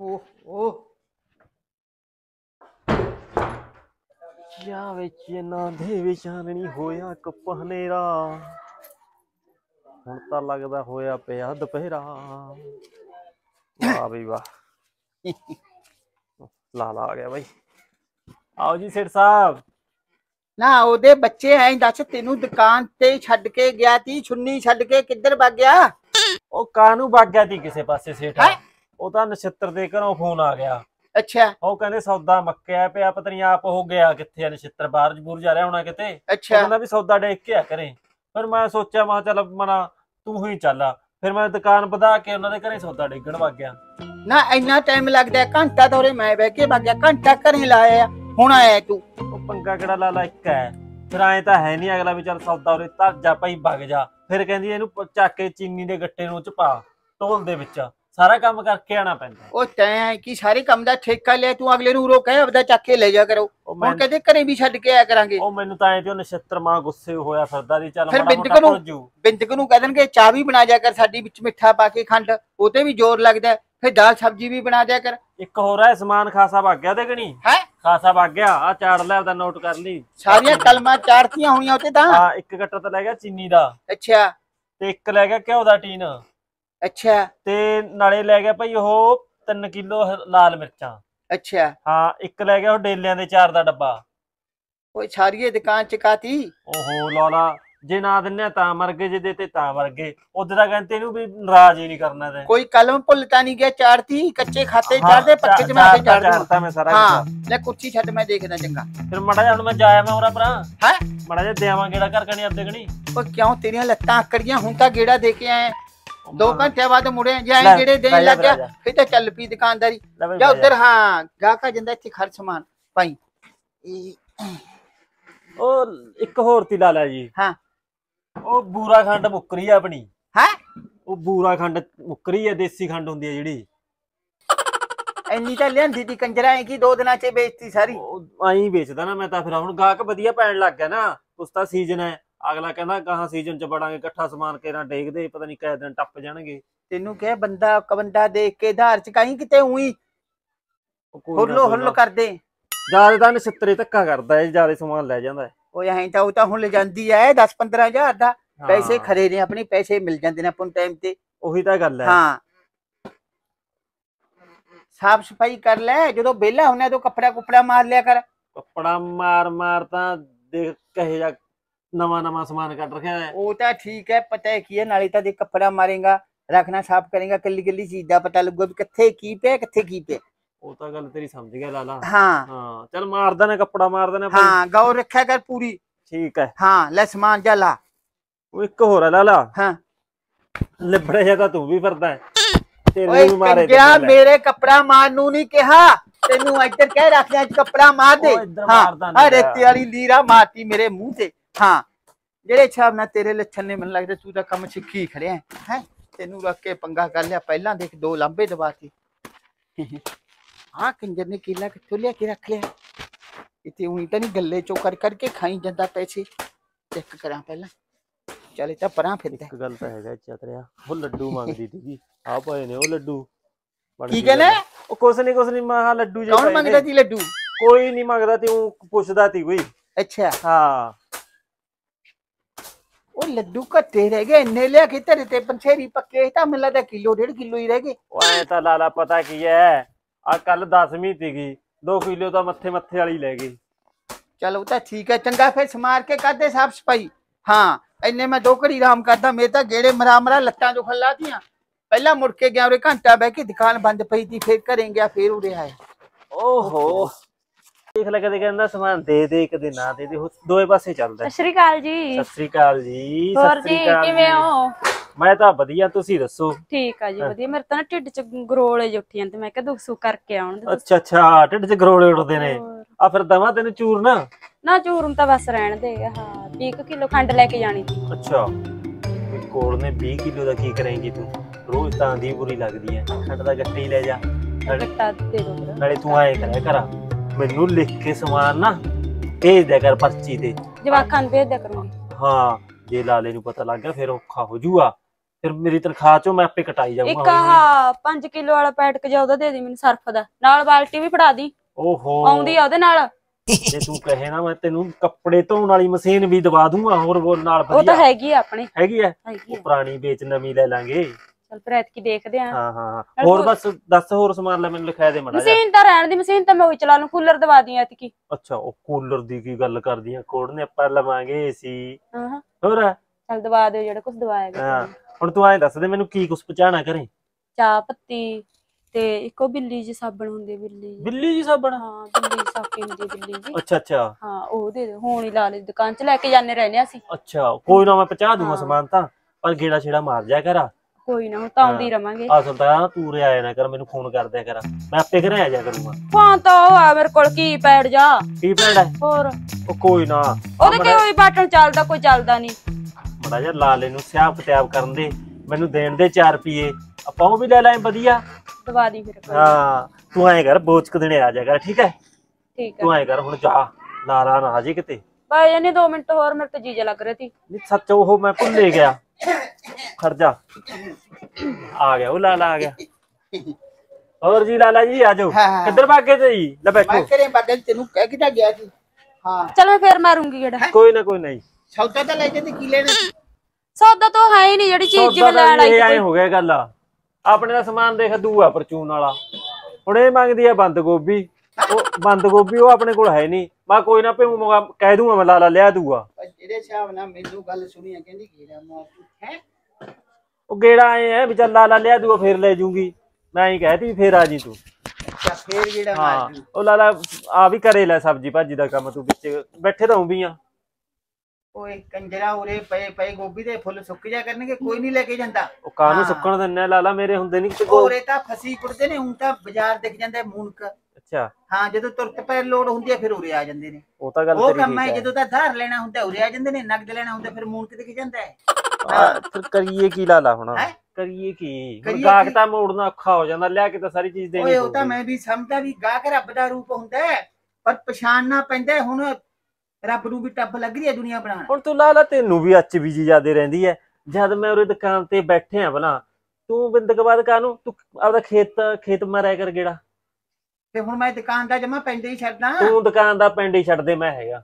ਓਹ। ਓਹ ਜਾ ਵਿੱਚ ਨਾ ਦੇ ਵਿਚਾਰਣੀ ਹੋਇਆ ਕੱਪ ਹਨੇਰਾ ਹੁਣ ਤਾਂ ਲੱਗਦਾ ਹੋਇਆ ਪਿਆ ਦੁਪਹਿਰਾ। ਵਾਹ ਬਈ ਵਾਹ। ਲਾ ਲਾ ਆ ਗਿਆ ਬਾਈ। ਆਓ ਜੀ ਸੇਠ ਸਾਹਿਬ। ਨਾ ਉਹਦੇ ਬੱਚੇ ਐਂ ਦੱਸ ਤੈਨੂੰ ਦੁਕਾਨ ਤੇ ਹੀ ਛੱਡ ਕੇ ਗਿਆ ਤੀ ਛੁੰਨੀ ਛੱਡ ਕੇ ਕਿੱਧਰ ਭੱਗ ਗਿਆ? ਉਹ ਕਾਨੂੰ ਵਗ ਗਿਆ ਤੀ ਕਿਸੇ ਪਾਸੇ ਸੇਠ? ਹੈਂ? ਉਹ ਤਾਂ ਨਛੱਤਰ ਦੇ ਘਰੋਂ ਫੋਨ ਆ ਗਿਆ। ਅੱਛਾ। ਉਹ ਕਹਿੰਦੇ ਸੌਦਾ ਮੱਕਿਆ ਪਿਆ ਪਤਾ ਨਹੀਂ ਆਪ ਹੋ ਗਿਆ ਕਿੱਥੇ ਆ ਨਛੱਤਰ ਬਾਹਰ ਜਬੂਰ ਜਾ ਰਿਹਾ ਹੋਣਾ ਕਿਤੇ। ਉਹ ਅੱਛਾ ਕਹਿੰਦਾ ਵੀ ਸੌਦਾ ਡੇਕ ਕੇ ਆ ਕਰੇ ਫਿਰ ਮੈਂ ਸੋਚਿਆ ਮੈਂ ਚੱਲ ਮਨਾ ਤੂੰ ਹੀ ਚੱਲ ਆ। ਫਿਰ ਮੈਂ ਦੁਕਾਨ ਵਧਾ ਕੇ ਉਹਨਾਂ ਦੇ ਘਰੇ ਸੌਦਾ ਡੇਗਣ ਵਗ ਗਿਆ। ਨਾ ਇੰਨਾ ਟਾਈਮ ਲੱਗਦਾ ਹੈ, ਘੰਟਾ ਤਾਂ ਉਰੇ ਮੈਂ ਬਹਿ ਕੇ ਭੱਗ ਗਿਆ ਘੰਟਾ ਘਰੇ ਲਾਇਆ। ਹੁਣ ਆਇਆ ਤੂੰ। ਉਹ ਪੰਗਾ ਕਿਹੜਾ ਲਾਲਾ ਇੱਕ ਹੈ। ਫਿਰ ਐ ਤਾਂ ਹੈ ਨਹੀਂ ਅਗਲਾ ਵੀ ਚੱਲ ਸੌਦਾ ਉਰੇ ਧਰ ਜਾ ਭਾਈ ਵਗ ਜਾ। ਫਿਰ ਕਹਿੰਦੀ ਇਹਨੂੰ ਪ- ਚੱਕ ਕੇ ਚੀਨੀ ਦੇ ਗੱਟੇ ਨੂੰ ਚ ਪਾ ਢੋਲ ਦੇ ਵਿੱਚ। ਸਾਰਾ ਕੰਮ ਕਰਕੇ ਆਣਾ ਪੈਂਦਾ। ਉਹ ਤੈਂ ਕੀ ਸਾਰੇ ਕੰਮ ਦਾ ਠੇਕਾ ਲਿਆ ਤੂੰ ਅਗਲੇ ਨੂੰ ਰੋਕ ਹੈ ਆਪਦਾ ਚੱਕ ਕੇ ਲੈ ਜਾ ਕਰੋ। ਉਹ ਮੈਂ ਹੁਣ ਕਹਿੰਦੇ ਘਰੇ ਵੀ ਛੱਡ ਕੇ ਆਇਆ ਕਰਾਂਗੇ। ਉਹ ਮੈਨੂੰ ਤਾਂ ਐ ਤੇ ਉਹ ਨਛੱਤਰ ਮਾਂ ਗੁੱਸੇ ਹੋਇਆ ਫਿਰਦਾ ਦੀ ਚੱਲ ਫਿਰ ਮਾੜਾ ਬਿੰਦਕ ਮੋਟਾ ਨੂੰ- ਭੁੱਲ ਜੂ ਬਿੰਦਕ ਨੂੰ ਕਹਿ ਦੇਣਗੇ ਚਾਹ ਵੀ ਬਣਾ ਜਾ ਕਰ ਸਾਡੀ ਵਿੱਚ ਮਿੱਠਾ ਪਾ ਕੇ ਖੰਡ। ਉਹ ਤੇ ਵੀ ਜ਼ੋਰ ਲੱਗਦਾ ਹੈ। ਫਿਰ ਦਾਲ ਸਬਜ਼ੀ ਵੀ ਬਣਾ ਦਿਆ ਕਰ। ਇੱਕ ਹੋਰ ਹੈ ਸਮਾਨ ਖਾਸਾ ਵਗ ਗਿਆ ਤੇ ਹੈ? ਖਾਸਾ ਵਗ ਗਿਆ ਆ ਚਾੜ ਲੈ ਉਹਦਾ ਨੋਟ ਕਰ ਲਈ। ਸਾਰੀਆਂ ਕਲਮਾਂ ਚਾੜਤੀਆਂ ਹੋਣੀਆਂ ਉੱਤੇ ਤਾਂ। ਆ ਇੱਕ ਗੱਟਾ ਤਾਂ ਲੈ ਗਿਆ ਚੀਨੀ ਦਾ। ਅੱਛਾ। ਤੇ ਇੱਕ ਲੈ ਗਿਆ ਘਿਓ ਦਾ ਟੀਨ। ਅੱਛਾ। ਤੇ ਨਾਲੇ ਲੈ ਗਿਆ ਭਾਈ ਉਹ 3 ਕਿਲੋ ਲਾਲ ਮਿਰਚਾਂ। ਅੱਛਾ। ਹਾਂ ਇੱਕ ਲੈ ਗਿਆ ਉਹ ਡੇਲਿਆਂ ਦੇ ਚਾਰ ਦਾ ਡੱਬਾ। ਉਹ ਸਾਰੀਏ ਦੁਕਾਨ ਚਕਾਤੀ ਓਹੋ ਲਾਲਾ ਜੇ ਨਾ ਦਿੰਨੇ ਤਾਂ ਮਰ ਗਏ ਜੇ ਦੇਤੇ ਤਾਂ ਮਰ ਗਏ। ਉਹਦੇ ਦਾ ਕਹਿੰਦੇ ਇਹਨੂੰ ਵੀ ਨਾਰਾਜ਼ ਹੀ ਨਹੀਂ ਕਰਨਾ ਤੇ। ਕੋਈ ਕਲਮ ਭੁੱਲਤਾ ਨਹੀਂ ਗਿਆ ਚਾੜਤੀ ਕੱਚੇ ਖਾਤੇ ਚਾੜਦੇ ਪੱਕੇ ਜਮਾ ਕੇ ਚਾੜ। ਦੂੰ ਚਾੜਤਾ ਮੈਂ ਸਾਰਾ ਹਾਂ। ਲੈ ਕੁਰਸੀ ਛੱਡ ਮੈਂ ਦੇਖਦਾ ਚੰਗਾ। ਫਿਰ ਮੜਾ ਜਾ ਹੁਣ ਮੈਂ ਜਾਇਆ ਮੈਂ ਉਹਰਾ ਪਰਾਂ ਹੈ? ਮੜਾ ਜਾ ਦੇਵਾਂ ਗੇੜਾ ਕਰ ਕਣੀ ਅੱਧੇ ਗਣੀ ਉਹ ਕਿਉਂ ਤੇਰੀਆਂ ਲੱਤਾਂ ਆਕੜੀਆਂ? ਹੁਣ ਤਾਂ ਗੇੜਾ ਦੇ ਕੇ ਆਏ। ਦੋ ਘੰਟੇ ਬਾਅਦ ਮੁੜੇ ਜੇ ਗੇੜੇ ਦੇਣ ਲੱਗ ਗਿਆ। ਫਿਰ ਤਾਂ ਚੱਲ ਪਈ ਦੁਕਾਨਦਾਰੀ। ਜਾ ਉਧਰ ਹਾਂ ਗਾਹਕਾ ਜਾਂਦਾ ਇੱਥੇ ਖੜ ਸਮਾਨ। ਭਾਈ। ਉਹ ਇੱਕ ਹੋਰ ਤੀ ਲਾ ਲੈ ਜੀ। ਹਾਂ। ਉਹ ਬੂਰਾ ਖੰਡ ਮੁੱਕਰੀ ਆ ਆਪਣੀ। ਹੈ? ਉਹ ਬੂਰਾ ਖੰਡ ਮੁੱਕਰੀ ਆ ਦੇਸੀ ਖੰਡ ਹੁੰਦੀ ਆ ਜਿਹੜੀ। ਇੰਨੀ ਤਾਂ ਲਿਆਂਦੀ ਦੀ ਕੰਜਰਾ ਹੈ ਕਿ ਦੋ ਦਿਨਾਂ ਚ ਵੇਚਤੀ ਸਾਰੀ। ਆਈ ਵੇਚਦਾ ਨਾ ਮੈਂ ਤਾਂ ਫਿਰ। ਹੁਣ ਗਾਹਕ ਵਧੀਆ ਪੈਣ ਲੱਗ ਗਿਆ ਨਾ ਉਸ ਤਾਂ ਸੀਜ਼ਨ ਹੈ। ਅਗਲਾ ਕਹਿੰਦਾ ਗਾਹਾਂ ਸੀਜ਼ਨ ਚ ਬੜਾਂਗੇ ਇਕੱਠਾ ਸਮਾਨ ਕੇਰਾਂ ਡੇਗਦੇ ਪਤਾ ਨਹੀਂ ਕਿਹ ਦਿਨ ਟੱਪ ਜਾਣਗੇ। ਤੈਨੂੰ ਕਿਹਾ ਬੰਦਾ ਕਵੰਡਾ ਦੇਖ ਕੇ ਧਾਰ ਚ ਕਾਈ ਕਿਤੇ ਉਹੀ ਹੁਰਲੋ ਨਾ। ਕਰਦੇ। ਜ਼ਿਆਦਾ ਤਾਂ ਨਛੱਤਰੇ ਧੱਕਾ ਕਰਦਾ ਹੈ ਜ਼ਿਆਦਾ ਸਮਾਨ ਲੈ ਜਾਂਦਾ ਹੈ ਉਹ ਐਂ ਤਾਂ ਉਹ ਤਾਂ ਹੁਣ ਲੈ ਜਾਂਦੀ ਐ 10 15000 ਦਾ। ਪੈਸੇ ਖਰੇ ਨੇ ਆਪਣੇ ਪੈਸੇ ਮਿਲ ਜਾਂਦੇ ਨੇ ਆਪਾਂ ਨੂੰ ਟਾਈਮ ਤੇ। ਉਹੀ ਤਾਂ ਗੱਲ ਹੈ। ਹਾਂ। ਸਾਫ਼ ਸਫ਼ਾਈ ਕਰ ਲੈ ਜਦੋਂ ਵਿਹਲਾ ਹੁੰਨਾ ਤਾਂ ਕੱਪੜਾ ਕੁਪੜਾ ਮਾਰ ਲਿਆ ਕਰ। ਕੱਪੜਾ ਮਾਰ ਮਾਰ ਤਾਂ ਦੇਖ ਕਹੇ ਜਾ ਨਵਾਂ ਨਵਾਂ ਸਮਾਨ ਕੱਢ ਰੱਖਿਆ ਹੈ। ਉਹ ਤਾਂ ਠੀਕ ਹੈ ਪਤਾ ਹੈ ਕੀ ਹੈ ਨਾਲੇ ਤਾਂ ਦੇ ਕੱਪੜਾ ਮਾਰੇਗਾ ਰੱਖਣਾ ਸਾਫ਼ ਕਰੇਗਾ ਕੱਲੀ ਕੱਲੀ ਚੀਜ਼ ਦਾ ਪਤਾ ਲੱਗੂਗਾ ਵੀ ਕਿੱਥੇ ਕੀ ਪਿਆ ਕਿੱਥੇ ਕੀ ਪਿਆ। ਉਹ ਤਾਂ ਗੱਲ ਤੇਰੀ ਸਮਝ ਗਿਆ ਲਾਲਾ। ਹਾਂ। ਹਾਂ ਚੱਲ ਮਾਰਦਾ ਨੇ ਕੱਪੜਾ ਮਾਰਦਾ ਨੇ ਭਾਈ। ਹਾਂ ਗੌਰ ਰੱਖਿਆ ਕਰ ਪੂਰੀ। ਠੀਕ ਹੈ ਹਾਂ ਲੈ ਸਮਾਨ ਜਾ ਲਾ। ਉਹ ਇੱਕ ਹੋਰ ਹੈ ਲਾਲਾ। ਹਾਂ। ਲਿਬੜਿਆ ਜਿਹਾ ਤਾਂ ਤੂੰ ਵੀ ਫਿਰਦਾ ਹੈ ਤੇਰੇ ਓਏ ਵੀ ਮਾਰੇ ਤੇ ਕੰਜਰਾ ਲੈ। ਮੇਰੇ ਕੱਪੜਾ ਮਾਰਨ ਨੂੰ ਨਹੀਂ ਕਿਹਾ। ਤੈਨੂੰ ਇੱਧਰ ਕਹਿ ਰੱਖ ਲਿਆ ਕੱਪੜਾ ਮਾਰ ਦੇ। ਉਹ ਇੱਧਰ ਹਾਂ ਮਾਰਦਾ ਨੀ ਹਾਂ ਪਿਆ। ਰੇਤੇ ਵਾਲੀ ਲੀਰਾ ਮਾਰਤੀ ਮੇਰੇ ਮੂੰਹ ਤੇ। ਹਾਂ। ਜਿਹੜੇ ਹਿਸਾਬ ਨਾਲ ਤੇਰੇ ਲੱਛਣ ਨੇ ਮੈਨੂੰ ਲੱਗਦਾ ਤੂੰ ਤਾਂ ਕੰਮ ਸਿੱਖੀ ਖੜਿਆ। ਹੈ? ਹੈਂ? ਤੈਨੂੰ ਰੱਖ ਕੇ ਪੰਗਾ ਕਰ ਲਿਆ। ਪਹਿਲਾਂ ਦੇਖ ਦੋ ਲਾਂਬੇ ਦਬਾਤੀ ਹਾਂ ਕੰਜਰ ਨੇ ਕੀਲਾ ਕਿੱਥੋਂ ਲਿਆ ਕੇ ਰੱਖ ਲਿਆ? ਇੱਥੇ ਉਹੀ ਤਾਂ ਨਹੀਂ ਗੱਲੇ ਚੋਂ ਕਰ ਕਰਕੇ ਖਾਈ ਜਾਂਦਾ ਪੈਸੇ। ਚੈੱਕ ਕਰਾਂ ਪਹਿਲਾਂ। ਚੱਲ ਇਹ ਤਾਂ ਪਰਾਂ ਫਿਰਦਾ। ਇੱਕ ਗੱਲ ਤਾਂ ਹੈਗਾ ਚਤਰਿਆ ਉਹ ਲੱਡੂ ਮੰਗਦੀ ਸੀਗੀ। ਆ ਪਏ ਨੇ ਉਹ ਲੱਡੂ। ਬਣ ਕੀ ਕਹਿੰਦਾ? ਗੱਲ। ਉਹ ਕੁਛ ਨਹੀਂ ਕੁਛ ਨਹੀਂ ਮਾਹ ਲੱਡੂ ਜੇ ਕੌਣ ਮੰਗਦਾ। ਸੀ ਲੱਡੂ? ਕੋਈ ਨਹੀਂ ਮੰਗਦਾ ਤੇ ਉਹ ਪੁੱਛਦਾ ਤੀ ਕੋਈ। ਅੱਛਾ। ਹਾਂ। ਉਹ ਲੱਡੂ ਘੱਟੇ ਰਹਿ ਗਏ ਇੰਨੇ ਲਿਆ ਕੇ ਤੇਰੇ ਤੇ ਪੰਛੇਰੀ ਪੱਕੇ। ਤਾਂ ਮੈਨੂੰ ਲੱਗਦਾ ਕਿਲੋ ਡੇਢ ਕਿਲੋ ਹੀ ਰਹਿ ਗਏ। ਐ ਤਾਂ ਲਾਲਾ ਪਤਾ ਕੀ ਐ? ਆ ਕੱਲ 10ਵੀਂ ਤੀਗੀ 2 ਕਿਲੋ ਤਾਂ ਮੱਥੇ ਮੱਥੇ ਵਾਲੀ ਲੈ ਗਈ। ਚਲ ਉਹ ਤਾਂ ਠੀਕ ਹੈ ਚੰਗਾ ਫਿਰ ਸਮਾਰ ਕੇ ਕਰਦੇ ਸਾਫ਼ ਸਫ਼ਾਈ। ਹਾਂ ਇੰਨੇ ਮੈਂ ਦੋ ਘੜੀ ਆਰਾਮ ਕਰਦਾ ਮੇਰੇ ਤਾਂ ਗੇੜੇ ਮਰਾ ਮਰਾ ਲੱਤਾਂ ਜੋ ਖੱਲਾਤੀਆਂ ਪਹਿਲਾਂ ਮੁੜ ਕੇ ਗਿਆ ਉਰੇ ਘੰਟਾ ਬਹਿ ਕੇ ਦੁਕਾਨ ਬੰਦ ਪਈ ਤੀ ਫਿਰ ਘਰੇ ਗਿਆ ਫਿਰ ਉਰੇ ਆਇਆ। ਓਹੋ। ਦੇਖ ਲੈ ਕਦੇ ਕਹਿੰਦਾ ਸਮਾਨ ਦੇ ਦੇ ਕਦੇ ਨਾ ਦੇ ਦੇ ਦੋਵੇਂ ਪਾਸੇ ਚੱਲਦਾ। ਸਤਿ ਸ਼੍ਰੀ ਅਕਾਲ ਜੀ। ਸਤਿ ਸ੍ਰੀ ਅਕਾਲ ਜੀ ਸਤਿ ਸ੍ਰੀ ਜੀ ਅਕਾਲ ਕਿਵੇਂ ਜੀ। ਹੋ? ਮੈਂ ਤਾਂ ਵਧੀਆ ਤੁਸੀਂ ਦੱਸੋ? ਠੀਕ ਆ ਜੀ। ਵਧੀਆ। ਮੇਰੇ ਤਾਂ ਨਾ ਢਿੱਡ ਚ ਗਰੋਲੇ ਜਿਹੇ ਉੱਠੀ ਜਾਂਦੇ ਮੈਂ ਕਿਹਾ ਦੁੱਖ ਸੁੱਖ ਕਰਕੇ ਆਉਣ ਦੇ ਅੱਛਾ ਅੱਛਾ ਢਿੱਡ 'ਚ ਗਰੋਲੇ ਉੱਠਦੇ ਨੇ। ਆ ਫਿਰ ਦਵਾ ਤੈਨੂੰ ਚੂਰਨ? ਨਾ ਚੂਰਨ ਤਾਂ ਬਸ ਰਹਿਣ ਦੇ ਹਾਂ 20 ਕਿਲੋ ਖੰਡ ਲੈ ਕੇ ਜਾਣੀ। ਸੀ ਅੱਛਾ। ਵੀ ਕੋਲ ਨੇ 20 ਕਿਲੋ ਦਾ ਕੀ ਕਰੇਂਗੀ ਤੂੰ? ਰੋਜ਼ ਤਾਂ ਆਂਦੀ ਬੁਰੀ ਲੱਗਦੀ ਐ। ਖੰਡ ਦਾ ਗੱਟੇ ਹੀ ਲੈ ਜਾ। ਗੱਟਾ ਦੇ ਦੋ ਨਾਲੇ ਤੂੰ ਆਏ ਕਰਿਆ ਕਰ ਮੈਨੂੰ ਲਿਖ ਕੇ ਸਮਾਨ ਨਾ ਭੇਜ ਦਿਆ ਕਰ ਪਰਚੀ ਤੇ। ਜਵਾਕਾਂ ਨੂੰ ਭੇਜ ਦਿਆ ਕਰੂੰਗੀ। ਹਾਂ ਜੇ ਲਾਲੇ ਨੂੰ ਪਤਾ ਲੱਗ ਗਿਆ ਫਿਰ ਔਖਾ ਹੋ ਜੂਗਾ। ਫਿਰ ਮੇਰੀ ਤਨਖਾਹ ਚੋਂ ਮੈਂ ਆਪੇ ਕਟਾਈ ਇੱਕ ਜਾਊਂਗਾ ਆਹ 5 ਕਿਲੋ ਵਾਲਾ ਪੈਟਕ ਜਾ ਉਹਦਾ ਦੇ ਦੀ ਮੈਨੂੰ ਸਰਫ ਦਾ। ਨਾਲ ਬਾਲਟੀ ਵੀ ਫੜਾ ਦੀ। ਓਹੋ। ਆਉਂਦੀ ਆ ਉਹਦੇ ਨਾਲ। ਜੇ ਤੂੰ ਕਹੇ ਨਾ ਮੈਂ ਤੈਨੂੰ ਕੱਪੜੇ ਧੋਣ ਵਾਲੀ ਮਸ਼ੀਨ ਵੀ ਦਵਾ ਦੂੰਗਾ ਹੋਰ ਬੋਲ ਨਾਲ ਉਹ ਤਾਂ ਵਧੀਆ। ਹੈਗੀ ਆ ਆਪਣੇ। ਹੈਗੀ ਹੈਗੀ ਉਹ ਆ ਪੁਰਾਣੀ ਵੇਚ ਨਵੀਂ ਲੈ ਲਾਂਗੇ। ਚਲ ਫਿਰ ਐਤਕੀ ਦੇਖਦੇ ਆ। ਹਾਂ ਹਾਂ ਹਾਂ। ਹੋਰ ਬਸ ਦੱਸ ਹੋਰ ਸਮਾਨ ਲੈ ਮੈਨੂੰ ਲਿਖਾ ਦੇ ਮੜਾ ਮਸ਼ੀਨ ਤਾਂ ਰਹਿਣ ਦੀ ਮਸ਼ੀਨ ਤਾਂ ਮੈਂ ਉਹੀ ਚਲਾ ਲੂੰ ਕੂਲਰ ਦਵਾ ਦੀ ਐਤਕੀ। ਅੱਛਾ ਉਹ ਕੂਲਰ ਦੀ ਕੀ ਗੱਲ ਕਰਦੀ ਆ? ਕੋਡ ਨੇ ਆਪਾਂ ਲਵਾਂਗੇ ਏਸੀ। ਹਾਂ ਹੋਰ? ਚਲ ਦਵਾ ਦਿਓ ਜਿਹੜਾ ਕੁਝ ਦਵਾਇਆ ਗਿਆ ਹਾਂ। ਹੁਣ ਤੂੰ ਐਂ ਦੱਸ ਦੇ ਮੈਨੂੰ ਕੀ ਕੁਛ ਪਹੁੰਚਾਣਾ ਕਰੇ ਚਾਹ ਪੱਤੀ ਤੇ ਇੱਕੋ ਬਿੱਲੀ ਜੀ ਸਾਬਣ ਹੁੰਦੀ ਬਿੱਲੀ ਜੀ ਬਿੱਲੀ ਜੀ ਸਾਬਣ? ਹਾਂ ਬਿੱਲੀ ਸਾਫੀ ਹੁੰਦੀ ਬਿੱਲੀ ਜੀ ਅੱਛਾ ਅੱਛਾ। ਹਾਂ ਉਹ ਦੇ ਦਿਓ ਹੁਣ ਹੀ ਲਾ ਲਈ ਦੁਕਾਨ 'ਚ ਲੈ ਕੇ ਜਾਂਦੇ ਰਹਿੰਦੇ ਅਸੀਂ। ਅੱਛਾ ਕੋਈ ਨਾ ਮੈਂ ਪਹੁੰਚਾ ਦੂੰਗਾ ਹਾਂ। ਸਮਾਨ ਤਾਂ ਪਰ ਗੇੜਾ ਛੇੜਾ ਮਾਰ ਜਾ ਕਰ ਕੋਈ ਨਾ ਹੁਣ ਤਾਂ ਆਉਂਦੀ ਰਵਾਂਗੇ। ਅਸਲ ਤਾਂ ਤੂੰ ਰੇ ਆਇਆ ਨਾ ਕਰ ਮੈਨੂੰ ਫੋਨ ਕਰ ਦਿਆ ਕਰ। ਮੈਂ ਆਪੇ ਘਰੇ ਆ ਜਾ ਕਰੂੰਗਾ। ਹਾਂ ਤਾਂ ਉਹ ਆ ਮੇਰੇ ਕੋਲ ਕੀ ਪੈੜ ਜਾ। ਕੀ ਭੈੜਾ ਹੋਰ। ਉਹ ਕੋਈ ਨਾ ਉਹਦੇ ਕਿ ਹੋਈ ਬਟਨ ਚੱਲਦਾ ਕੋਈ ਚੱਲਦਾ ਨਹੀਂ। ਮੜਾ ਜਿਹਾ ਲਾਲੇ ਨੂੰ ਸਿਆਬ ਕਿਤਾਬ ਕਰਨ ਦੇ ਮੈਨੂੰ ਦੇਣ ਦੇ 4 ਰੁਪਏ ਆਪਾਂ ਉਹ ਵੀ ਲੈ ਲਾਂਗੇ ਵਧੀਆ। ਦਵਾ ਦੀ ਫਿਰ ਕੋਈ। ਹਾਂ ਤੂੰ ਐਂ ਕਰ ਬੋਚ ਕਦਣੇ ਆ ਜਾ ਕਰ ਠੀਕ ਹੈ? ਠੀਕ ਤੂੰ ਹੈ ਐਂ ਕਰ ਹੁਣ ਜਾ ਲਾਲਾ ਨਾ ਆ ਜੇ ਕਿਤੇ। ਬਾਈ ਜਾਨੀ 2 ਮਿੰਟ ਹੋਰ ਮੇਰੇ ਤੇ ਜੀਜਾ ਲੱਗ ਰਿਹਾ ਸੀ। ਨਹੀਂ ਸੱਚ ਉਹ ਮੈਂ ਭੁੱਲੇ ਗਿਆ। ਖੜ ਜਾ। ਆ ਗਿਆ ਉਹ ਲਾਲਾ ਆ ਗਿਆ। ਹੋਰ ਜੀ ਲਾਲਾ ਜੀ ਆ ਜਾਓ। ਹਾਂ। ਕਿੱਧਰ ਭਾਗੇ ਤੇ ਜੀ ਲੈ ਮੈਂ ਬੈਠੋ ਘਰੇ ਬਾਦਲ ਤੈਨੂੰ ਕਹਿ ਕਿਤਾ ਗਿਆ ਸੀ? ਹਾਂ। ਚਲ ਮੈਂ ਫੇਰ ਮਾਰੂੰਗੀ ਜਿਹੜਾ ਕੋਈ ਨਾ ਕੋਈ ਨਹੀਂ ਸੌਦਾ ਤਾਂ ਲੈ ਜਾਂਦੇ ਕੀ ਲੈਣਾ ਸੀ? ਸੌਦਾ ਤਾਂ ਹੈ ਹੀ ਨਹੀਂ ਜਿਹੜੀ ਚੀਜ਼ ਜਿਵੇਂ ਲੈਣ ਆਈ ਐਂ ਕੋਈ। ਹੋ ਗਿਆ ਗੱਲ। ਆਪਣੇ ਦਾ ਸਮਾਨ ਦੇਖ ਦੂਆ ਪਰਚੂਨ ਵਾਲਾ। ਹੁਣ ਇਹ ਮੰਗਦੀ ਆ ਬੰਦ ਗੋਭੀ। ਉਹ ਬੰਦ ਗੋਭੀ ਉਹ ਆਪਣੇ ਕੋਲ ਹੈ ਨਹੀਂ। ਮੈਂ ਕੋਈ ਨਾ ਭੇਊਂਗਾ ਕਹਿ ਦੂੰਗਾ ਮੈਂ ਲਾਲਾ ਲਿਆ ਦੂਗਾ ਜਿਹੜੇ ਹਿਸਾਬ ਨਾਲ ਮੈਨੂੰ ਗੱਲ ਸੁਣੀ ਆ ਕਹਿੰਦੀ ਘੇਰਾ ਮਾਰ ਤੂੰ ਹੈ? ਉਹ ਗੇੜਾ ਆਏ ਐ ਵੀ ਚੱਲ ਲਾਲਾ ਲਿਆ ਦੂਗਾ ਫੇਰ ਲੈ ਜੂੰਗੀ। ਮੈਂ ਹੀ ਕਹਿਤੀ ਫੇਰ ਆ ਜੀ ਤੂੰ। ਅੱਛਾ ਫੇਰ ਜਿਹੜਾ ਹਾਂ ਮਾਰ ਉਹ ਲਾਲਾ ਆ ਵੀ ਕਰੇ ਲੈ ਸਬਜੀ ਭਾਜੀ ਦਾ ਕੰਮ ਤੂੰ ਵਿੱਚ ਬੈਠੇ ਤਾਂ ਵੀ ਆ। ਓਏ ਕੰਜਰਾ ਉਰੇ ਪਏ ਪਏ ਗੋਭੀ ਦੇ ਫੁੱਲ ਸੁੱਕ ਜਾ ਕਰਨਗੇ ਕੋਈ ਨਹੀਂ ਲੈ ਕੇ ਜਾਂਦਾ। ਉਹ ਕਾਹਨੂੰ ਹਾਂ। ਸੁੱਕਣ ਦਿੰਨੇ ਆ? ਲਾਲਾ ਮੇਰੇ ਹੁੰਦੇ ਨਹੀਂ ਕਿਤੇ ਉਰੇ ਤਾਂ ਫਸੀ ਕੁੜਦੇ ਨੇ ਹੁਣ ਤਾਂ ਬਾਜ਼ਾਰ ਦਿਖ ਜਾਂਦਾ ਹੈ ਮੂਨਕ। ਅੱਛਾ। ਹਾਂ ਜਦੋਂ ਤੁਰਤ ਪੈਰ ਲੋੜ ਹੁੰਦੀ ਹੈ ਫਿਰ ਉਰੇ ਆ ਜਾਂਦੇ ਨੇ। ਉਹ ਤਾਂ ਗੱਲ ਉਹ ਤੇਰੀ ਕੰਮ ਹੈ ਠੀਕ ਹੈ। ਜਦੋਂ ਤਾਂ ਧਾਰ ਲੈਣਾ ਹੁੰਦਾ ਉਰੇ ਆ ਜਾਂਦੇ ਨੇ ਨਗਦ ਲੈਣਾ ਹੁੰਦਾ ਫਿਰ ਮੂਨਕ ਦਿਖ ਜਾਂਦਾ ਹੈ। ਆ, ਫਿਰ ਕਰੀਏ ਕੀ ਲਾਲਾ ਹੁਣ? ਹੈਂ? ਕਰੀਏ ਕੀ? ਹੁਣ ਕਰੀਏ ਗਾਹਕ ਕੀ? ਤਾਂ ਮੋੜਨਾ ਔਖਾ ਹੋ ਜਾਂਦਾ ਲਿਆ ਕੇ ਤਾਂ ਸਾਰੀ ਚੀਜ਼ ਦੇਣੀ ਓਏ ਉਹ ਤਾਂ ਪਊਗੀ। ਮੈਂ ਵੀ ਸਮਝਦਾ ਵੀ ਗਾਹਕ ਰੱਬ ਦਾ ਰੂਪ ਹੁੰਦਾ ਹੈ ਪਰ ਪਛਾਣਨਾ ਪੈਂਦਾ ਹੈ, ਹੁਣ ਰੱਬ ਨੂੰ ਵੀ ਟੱਬ ਲੱਗ ਰਹੀ ਹੈ ਦੁਨੀਆ ਬਣਾਉਣ। ਹੁਣ ਤੂੰ ਲਾ ਲਾ ਤੈਨੂੰ ਵੀ ਅੱਚ ਬੀਜੀ ਜਿਆਦੇ ਰਹਿੰਦੀ ਐ ਜਦ ਮੈਂ ਉਰੇ ਦੁਕਾਨ ਤੇ ਬੈਠੇ ਆ ਭਲਾ ਤੂੰ ਬਿੰਦਕ ਬਾਦ ਕਾਨੂੰ ਤੂੰ ਆਪਦਾ ਖੇਤ ਖੇਤ ਮਾਰਿਆ ਕਰ ਗੇੜਾ। ਤੇ ਹੁਣ ਮੈਂ ਦੁਕਾਨ ਦਾ ਜਮਾ ਪੈਂਦੇ ਹੀ ਛੱਡਦਾ। ਤੂੰ ਦੁਕਾਨ ਦਾ ਪਿੰਡ ਹੀ ਛੱਡ ਦੇ ਮੈਂ ਹੈਗਾ।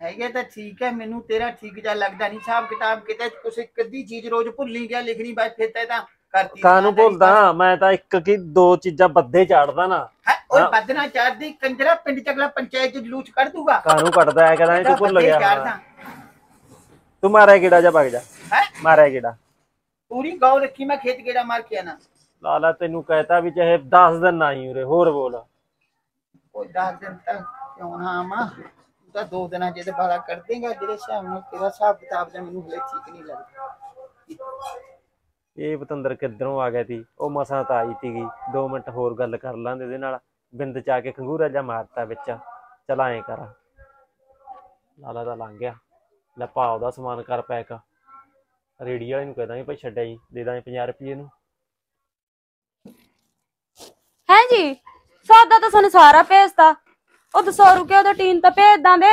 ਹੈਗੇ ਤਾਂ ਠੀਕ ਹੈ ਮੈਨੂੰ ਤੇਰਾ ਠੀਕ ਜਿਹਾ ਲੱਗਦਾ ਨਹੀਂ। ਹਿਸਾਬ ਕਿਤਾਬ ਕਿਤੇ ਕੁਛ ਇੱਕ ਅੱਧੀ ਚੀਜ਼ ਰੋਜ਼ ਭੁੱਲ ਗਿਆ ਲਿਖਣੀ ਬਸ ਫਿਰ ਤਾਂ ਕਰਤੀ ਕਾਨੂੰ ਭੁੱਲਦਾ? ਮੈਂ ਤਾਂ ਇੱਕ ਕੀ ਦੋ ਚੀਜ਼ਾਂ ਬੱਦੇ ਚਾੜਦਾ ਨਾ। ਹੈ ਓਏ ਹਾਂ। ਬੱਦਨਾ ਚਾਰਦੀ ਕੰਜਰਾ ਪਿੰਡ ਚ ਅਗਲਾ ਪੰਚਾਇਤ ਚ ਜਲੂਸ ਕੱਢ ਦੂਗਾ। ਕਾਨੂੰ ਕੱਟਦਾ ਐ ਕਹਿੰਦਾ ਤੂੰ ਭੁੱਲ ਗਿਆ ਚਾੜਦਾ। ਤੂੰ ਮਾਰਿਆ ਗੇੜਾ ਜਾ ਭਗ ਜਾ? ਹੈਂ? ਮਾਰਿਆ ਗੇੜਾ ਪੂਰੀ ਗਾਉ ਰੱਖੀ ਮੈਂ ਖੇਤ ਗੇੜਾ ਮਾਰ ਕੇ ਆਣਾ ਲਾਲਾ ਤੈਨੂੰ ਕਹਿਤਾ ਵੀ ਚਾਹੇ 10 ਦਿਨ ਨਾ ਆਈ ਉਰੇ ਹੋਰ ਬੋਲ। ਕੋਈ 10 ਦਿਨ ਤੱਕ ਕਿਉਂ ਨਾ ਤੂੰ ਤਾਂ ਦੋ ਦਿਨਾਂ ਜਿਹਦੇ ਬਾਲਾ ਕਰ ਦੇਗਾ ਜਿਹੜੇ ਹਿਸਾਬ ਨਾਲ ਤੇਰਾ ਹਿਸਾਬ ਕਿਤਾਬ ਦਾ ਮੈਨੂੰ ਹਲੇ ਠੀਕ ਨਹੀਂ ਲੱਗਦਾ। ਇਹ ਪਤੰਦਰ ਕਿੱਧਰੋਂ ਆ ਗਿਆ ਤੀ ਉਹ ਮਸਾਂ ਤਾਂ ਆਈ ਤੀਗੀ 2 ਮਿੰਟ ਹੋਰ ਗੱਲ ਕਰ ਲਾਂਦੇ ਇਹਦੇ ਨਾਲ। ਬਿੰਦ ਚ ਕੇ ਖੰਗੂਰਾ ਜਾ ਮਾਰਤਾ ਵਿੱਚ। ਚਲ ਐਂ ਕਰ। ਲਾਲਾ ਦਾ ਲੰਘ ਗਿਆ। ਲੈ ਪਾ ਉਹਦਾ ਸਮਾਨ ਕਰ ਪੈਕ। ਰੇੜੀ ਵਾਲੇ ਨੂੰ ਕਹਦਾ ਭਾਈ ਛੱਡਿਆ ਜੀ। ਦੇ ਦਾਂਗੇ 50 ਰੁਪਏ ਨੂੰ ਹੈ ਜੀ ਸੌਦਾ ਤਾਂ ਸਾਨੂੰ ਸਾਰਾ ਭੇਜਤਾ। ਉਹ 200 ਰੁਪਏ ਉਹਦਾ ਟੀਨ ਤਾਂ ਭੇਜ ਦਾਂਦੇ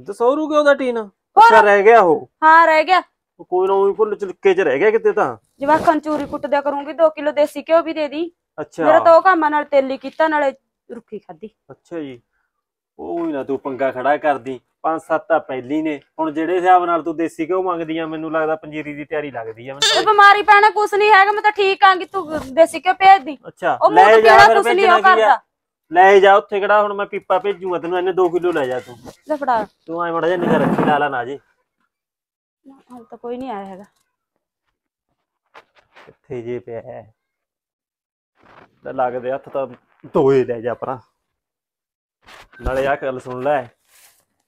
ਦੱਸੋ ਰੂ ਕਿਉਂ ਦਾ ਟੀਨ? ਅੱਛਾ ਰਹਿ ਗਿਆ ਉਹ। ਹਾਂ ਰਹਿ ਗਿਆ। ਕੋਈ ਨਾ ਉਹੀ ਭੁੱਲ ਚੁਲਕੇ ਚ ਰਹਿ ਗਿਆ ਕਿਤੇ ਤਾਂ। ਜਵਾਕਾਂ ਨੂੰ ਚੂਰੀ ਕੁੱਟ ਦਿਆ ਕਰੂੰਗੀ 2 ਕਿਲੋ ਦੇਸੀ ਘਿਓ ਵੀ ਦੇ ਦੀ। ਅੱਛਾ। ਮੇਰਾ ਤਾਂ ਉਹ ਕੰਮਾਂ ਨਾਲ ਤੇਲੀ ਕੀਤਾ ਨਾਲੇ ਰੁੱਖੀ ਖਾਦੀ ਅੱਛਾ ਜੀ। ਉਹ ਹੀ ਨਾ ਤੂੰ ਪੰਗਾ ਖੜਾ ਕਰਦੀ। ਪੰਜ ਸੱਤ ਤਾਂ ਪਹਿਲੀ ਨੇ। ਹੁਣ ਜਿਹੜੇ ਹਿਸਾਬ ਨਾਲ ਤੂੰ ਦੇਸੀ ਘਿਓ ਮੰਗਦੀ ਆ ਮੈਨੂੰ ਲੱਗਦਾ ਪੰਜੀਰੀ ਦੀ ਤਿਆਰੀ ਲੱਗਦੀ ਆ ਤੇ। ਮੈਨੂੰ ਬਿਮਾਰੀ ਪੈਣਾ ਕੁਛ ਨਹੀਂ ਹੈਗਾ ਮੈਂ ਤਾਂ ਠੀਕ ਆਂਗੀ ਤੂੰ ਦੇਸੀ ਘਿਓ ਭੇਜ ਦੀ। ਅੱਛਾ ਉਹ ਮੂੰਹ ਲੈ ਤੋਂ ਜਾ ਪੀਣਾ ਫਿਰ ਕੁਛ ਨਹੀਂ ਭੇਜਣਾ ਉਹ ਕੀ ਆ ਕਰਦਾ। ਲੈ ਜਾ ਉੱਥੇ ਕਿਹੜਾ ਹੁਣ ਮੈਂ ਪੀਪਾ ਭੇਜੂਗਾ ਤੈਨੂੰ ਇਹਨੇ 2 ਕਿਲੋ ਲੈ ਜਾ ਤੂੰ। ਲੈ ਫੜਾ। ਤੂੰ ਐ ਮੜਾ ਜਾ ਨਿਗਰ ਰੱਖੀ ਲਾ ਲਾ ਨਾ ਜੇ। ਹਾਲ ਤਾਂ ਕੋਈ ਨਹੀਂ ਆਇਆ ਹੈਗਾ। ਕਿੱਥੇ ਜੇ ਪਿਆ ਹੈ। ਲੈ ਲੱਗਦੇ ਹੱਥ ਤਾਂ ਦੋਏ ਲੈ ਜਾ ਪਰਾਂ ਨਾਲੇ ਆ ਗੱਲ ਸੁਣ ਲੈ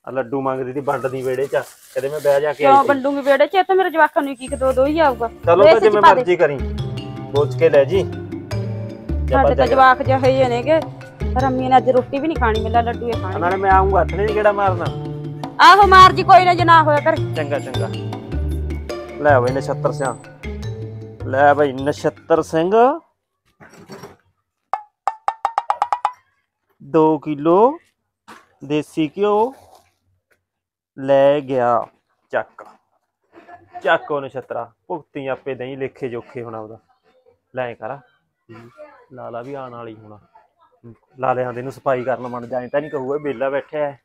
ਆ ਲੱਡੂ ਮੰਗਦੀ ਸੀ ਵੰਡਦੀ ਵੇੜੇ ਚ ਕਦੇ ਮੈਂ ਬਹਿ ਜਾ ਕੇ ਆਈ ਕਿਉਂ ਸੀ। ਵੰਡੂਗੀ ਵਿਹੜੇ 'ਚ? ਇਹ ਤਾਂ ਮੇਰੇ ਜਵਾਕਾਂ ਨੂੰ ਕੀ ਦੋ ਦੋ ਹੀ ਆਊਗਾ। ਚਲੋ ਤਾਂ ਜਿਵੇਂ ਦੇ। ਮਰਜ਼ੀ ਕਰੀ ਸੋਚ ਕੇ ਲੈ ਜੀ। ਜਾ ਸਾਡੇ ਤਾਂ। ਜਵਾਕ ਜਿਹੇ ਹੋਏ ਨੇਗੇ। ਪਰ ਅੰਮੀ ਨੇ ਅੱਜ ਰੋਟੀ ਵੀ ਨਹੀਂ ਖਾਣੀ ਮੇਲਾ ਲੱਡੂ ਇਹ ਖਾਣੇ ਨਾਲੇ ਮੈਂ ਆਉਂਗਾ ਹੱਥ ਨਹੀਂ ਕਿਹੜਾ ਮਾਰਨਾ। ਆਹੋ ਮਾਰ ਜੀ, ਕੋਈ ਨਾ ਜੇ ਨਾ ਹੋਇਆ ਕਰ। ਚੰਗਾ ਚੰਗਾ। ਲੈ ਬਈ ਨਛੱਤਰ ਸਿੰਘ ਲੈ ਬਈ ਨਛੱਤਰ ਸਿੰਘ। 2 ਕਿਲੋ ਦੇਸੀ ਘਿਓ ਲੈ ਗਿਆ। ਚੱਕ। ਚੱਕ ਉਹ ਨਛੱਤਰਾ। ਭੁਗਤੀ ਆਪੇ ਦਹੀਂ ਲੇਖੇ ਜੋਖੇ ਹੋਣਾ ਉਹਦਾ। ਲੈ ਐਂ ਕਰ। ਲਾਲਾ ਵੀ ਆਣ ਵਾਲੀ ਹੋਣਾ। ਲਾਲਿਆਂ ਦੇ ਨੂੰ ਸਫ਼ਾਈ ਕਰਨ ਮਨ ਜਾਏ ਤਾਂ ਨਹੀਂ ਕਹੂਗਾ ਬੇਲਾ ਬੈਠਿਆ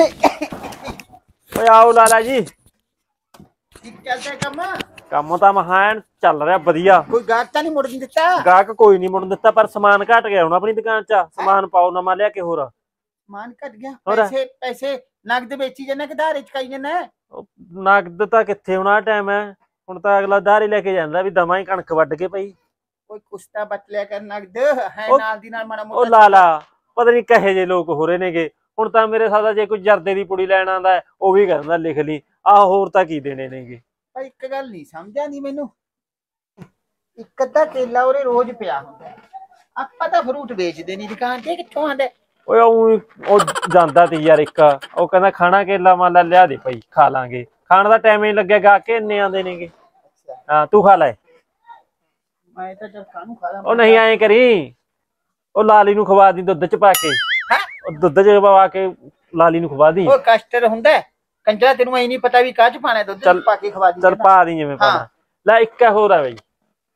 ਓਏ ਆਓ ਲਾਲਾ ਜੀ। ਠੀਕ ਚੱਲਦਾ ਕੰਮ? ਕੰਮ ਤਾਂ ਮਹਾਨ ਚੱਲ ਰਿਹਾ ਵਧੀਆ। ਕੋਈ ਗਾਹਕ ਤਾਂ ਨਹੀਂ ਮੁੜਨ ਦਿੱਤਾ? ਗਾਹਕ ਕੋਈ ਨਹੀਂ ਮੁੜਨ ਦਿੱਤਾ ਪਰ ਸਮਾਨ ਘਟ ਗਿਆ ਹੁਣ ਆਪਣੀ ਦੁਕਾਨ 'ਚ। ਸਮਾਨ ਪਾਓ ਨਵਾਂ ਲਿਆ ਕੇ ਹੋਰ। ਮਾਨ ਘਟ ਗਿਆ? ਪੈਸੇ ਪੈਸੇ ਨਗਦ ਵੇਚੀ ਜੰਨਾ ਕਿ ਧਾਰੇ ਚਕਾਈ ਜੰਨਾ ਉਹ ਨਗਦ ਤਾਂ ਕਿੱਥੇ ਹੋਣਾ ਟਾਈਮ ਹੈ। ਹੁਣ ਤਾਂ ਅਗਲਾ ਦਾਰੀ ਲੈ ਕੇ ਜਾਂਦਾ ਵੀ ਦਵਾਂ ਹੀ ਕਣਕ ਵੱਢ ਕੇ ਪਈ। ਕੋਈ ਕੁਸਤਾ ਬਚ ਲਿਆ ਕਰ ਨਗਦ ਹੈ ਉਹ- ਨਾਲ ਦੀ ਨਾਲ ਮਾੜਾ ਉਹ ਮੋਟਾ ਲਾਲਾ ਪਤਾ ਨਹੀਂ ਕਹੇ ਜੇ ਲੋਕ ਹੋ ਰਹੇ ਨੇਗੇ। ਹੁਣ ਤਾਂ ਮੇਰੇ ਸਾਦਾ ਜੇ ਕੋਈ ਜਰਦੇ ਦੀ ਪੁੜੀ ਲੈਣ ਆਂਦਾ ਉਹ ਵੀ ਕਹਿੰਦਾ ਲਿਖ ਲਈ। ਆਹ ਹੋਰ ਤਾਂ ਕੀ ਦੇਣੇ ਨੇਗੇ? ਪਰ ਇੱਕ ਗੱਲ ਨਹੀਂ ਸਮਝਿਆ ਨਹੀਂ ਮੈਨੂੰ? ਇੱਕ ਅੱਧਾ ਕੇਲਾ ਉਹਰੇ ਰੋਜ਼ ਪਿਆ ਹੁੰਦਾ। ਆਪਾਂ ਤਾਂ ਫਰੂਟ ਵੇਚਦੇ ਨਹੀਂ ਦੁਕਾਨ ਤੇ ਕਿੱਥੋਂ ਆਂਦਾ ਓਏ ਉਹ ਜਾਂਦਾ ਤੀ ਯਾਰ ਇੱਕ। ਉਹ ਕਹਿੰਦਾ ਖਾਣਾ ਕੇਲਾ ਮਾਲਾ ਲਿਆ ਦੇ ਭਾਈ ਖਾ ਲਾਂਗੇ। ਖਾਣ ਦਾ ਟਾਈਮ ਹੀ ਲੱਗਿਆ ਗਾ ਕੇ ਇੰਨੇ ਆਂਦੇ ਨੇਗੇ। ਹਾਂ ਤੂੰ ਖਾ ਲੈ। ਮੈਂ ਤਾਂ ਜਦ ਕਾਨੂੰ ਖਾ ਲਾਂ। ਉਹ ਨਹੀਂ ਐਂ ਕਰੀ। ਉਹ ਲਾਲੀ ਨੂੰ ਖਵਾ ਦੀ ਦੁੱਧ ਚ ਪਾ ਕੇ। ਦੁੱਧ ਚ ਪਵਾ ਕੇ ਲਾਲੀ ਨੂੰ ਖਵਾ ਦੀ। ਉਹ ਕਸਟਰ ਹੁੰਦਾ ਹੈ। ਕੰਜਰਾ ਤੈਨੂੰ ਐ ਨਹੀਂ ਪਤਾ ਵੀ ਕਾਹ ਚ ਪਾਣਾ ਦੁੱਧ ਚ ਚੱਲ- ਪਾ ਕੇ ਖਵਾ ਦੀ ਚੱਲ ਪਾ ਦੀ ਜਿਵੇਂ ਪਾਣਾ ਲੈ ਇੱਕ ਹੋਰ ਆ ਬਈ।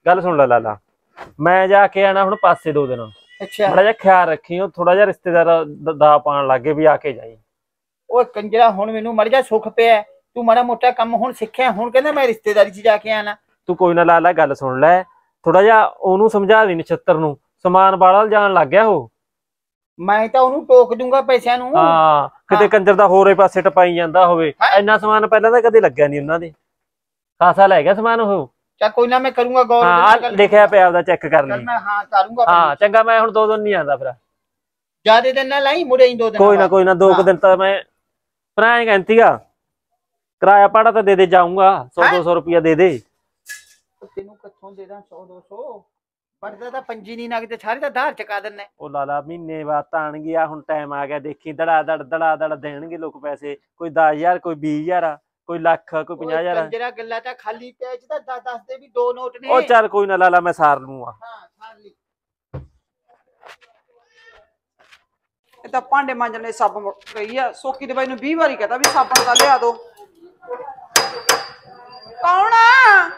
ਗੱਲ ਸੁਣ ਲੈ ਲਾਲਾ। ਮੈਂ ਜਾ ਕੇ ਆਣਾ ਹੁਣ ਪਾਸੇ ਦੋ ਦਿਨ। ਅੱਛਾ। ਥੋੜਾ ਜਿਹਾ ਖਿਆਲ ਰੱਖੀ ਉਹ ਥੋੜਾ ਜਿਹਾ ਰਿਸ਼ਤੇਦਾਰ ਦ- ਦਾ ਪਾਣ ਲੱਗੇ ਵੀ ਆ ਕੇ ਜਾਈ। ਉਹ ਕੰਜਰਾ ਹੁਣ ਮੈਨੂੰ ਮਰ ਜਾ ਸੁੱਖ ਪਿਆ ਹੈ। ਤੂੰ ਮਾੜਾ ਮੋਟਾ ਕੰਮ ਹੁਣ ਸਿੱਖਿਆ ਹੁਣ ਕਹਿੰਦਾ ਮੈਂ ਰਿਸ਼ਤੇਦਾਰੀ 'ਚ ਜਾ ਕੇ ਆਣਾ ਤੂੰ ਕੋਈ ਨਾ ਲਾਲਾ ਗੱਲ ਸੁਣ ਲੈ। ਥੋੜਾ ਜਿਹਾ ਉਹਨੂੰ ਸਮਝਾ ਦੇ ਨਛੱਤਰ ਨੂੰ। ਸਮਾਨ ਬਾਲਾ ਜਾਣ ਲੱਗ ਗਿਆ ਉਹ। ਮੈਂ ਤਾਂ ਉਹਨੂੰ ਟੋਕ ਦੂੰਗਾ ਪੈਸਿਆਂ ਨੂੰ। ਹਾਂ ਕਿਤੇ। ਕੰਜਰ ਦਾ ਹੋਰੇ ਪਾਸੇ ਟਪਾਈ ਜਾਂਦਾ ਹੋਵੇ? ਇੰਨਾ ਸਮਾਨ ਪਹਿਲਾਂ ਤਾਂ ਕਦੇ ਲੱਗਿਆ ਨਹੀਂ ਉਹਨਾਂ ਦੇ। ਖਾਸਾ ਲੈ ਗਿਆ ਸਮਾਨ ਉਹ। ਚਾ ਕੋਈ ਨਾ ਮੈਂ ਕਰੂੰਗਾ ਗੌਰ ਹਾਂ। ਲਿਖਿਆ ਪਿਆ ਉਹਦਾ ਚੈੱਕ ਕਰ ਲਈ ਹਾਂ ਕਰੂੰਗਾ ਹਾਂ ਚੰਗਾ ਮੈਂ ਹੁਣ ਦੋ ਦਿਨ ਨਹੀਂ ਆਂਦਾ ਫਿਰ। ਜਿਆਦੇ ਦਿਨ ਨਾ ਲਾਈ ਮੁੜੇ ਹੀ ਦੋ ਦਿਨ ਕੋਈ ਨਾ ਕੋਈ ਨਾ ਦੋ ਕੁ। ਦਿਨ ਤਾਂ ਮੈਂ ਭਰਾ ਕਹਿੰਤੀਗਾ ਕਿਰਾਇਆ ਪਾੜਾ ਤਾਂ ਦੇ ਦੇ ਜਾਊਂਗਾ। 100 ਹੈਂ? 200 ਰੁਪਿਆ ਦੇ ਦੇ। ਤੈਨੂੰ ਕਿੱਥੋਂ ਦੇ ਦਾਂ? 100 200 ਪੜਦਾ ਤਾਂ ਪੰਜੀ ਨਹੀਂ ਨਗਦ ਸਾਰੇ ਤਾਂ ਧਾਰ ਚਕਾ ਦਿੰਨੇ ਉਹ ਲਾਲਾ ਮਹੀਨੇ ਬਾਅਦ ਤਾਂ ਆਣ ਗਿਆ ਹੁਣ ਟਾਈਮ ਆ ਗਿਆ ਦੇਖੀ ਦੜਾ ਦੜ ਦੜਾ ਦੜ ਦੇਣਗੇ ਲੋਕ ਪੈਸੇ। ਕੋਈ 10000 ਕੋਈ 20000 ਕੋਈ ਲੱਖ ਕੋਈ 50000 ਕੰਜਰਾ ਗੱਲਾਂ ਤਾਂ ਖਾਲੀ ਪੇਜ ਤਾਂ ਦੱਸ ਦੱਸ ਦੇ ਵੀ ਦੋ ਨੋਟ ਨੇ। ਉਹ ਚੱਲ ਕੋਈ ਨਾ ਲਾਲਾ ਮੈਂ ਸਾਰ ਲੂੰਗਾ। ਹਾਂ ਖਾਲੀ ਇਹ ਤਾਂ ਭਾਂਡੇ ਮਾਂਜਣ ਲਈ ਸਾਬਣ ਮੁੱਕ ਗਈ ਆ। ਸੋਕੀ ਦੇ ਬਾਈ ਨੂੰ 20 ਵਾਰੀ ਕਹਤਾ ਵੀ ਸਾਬਣ ਦਾ ਲਿਆ ਦੋ। ਕੌਣ ਆ?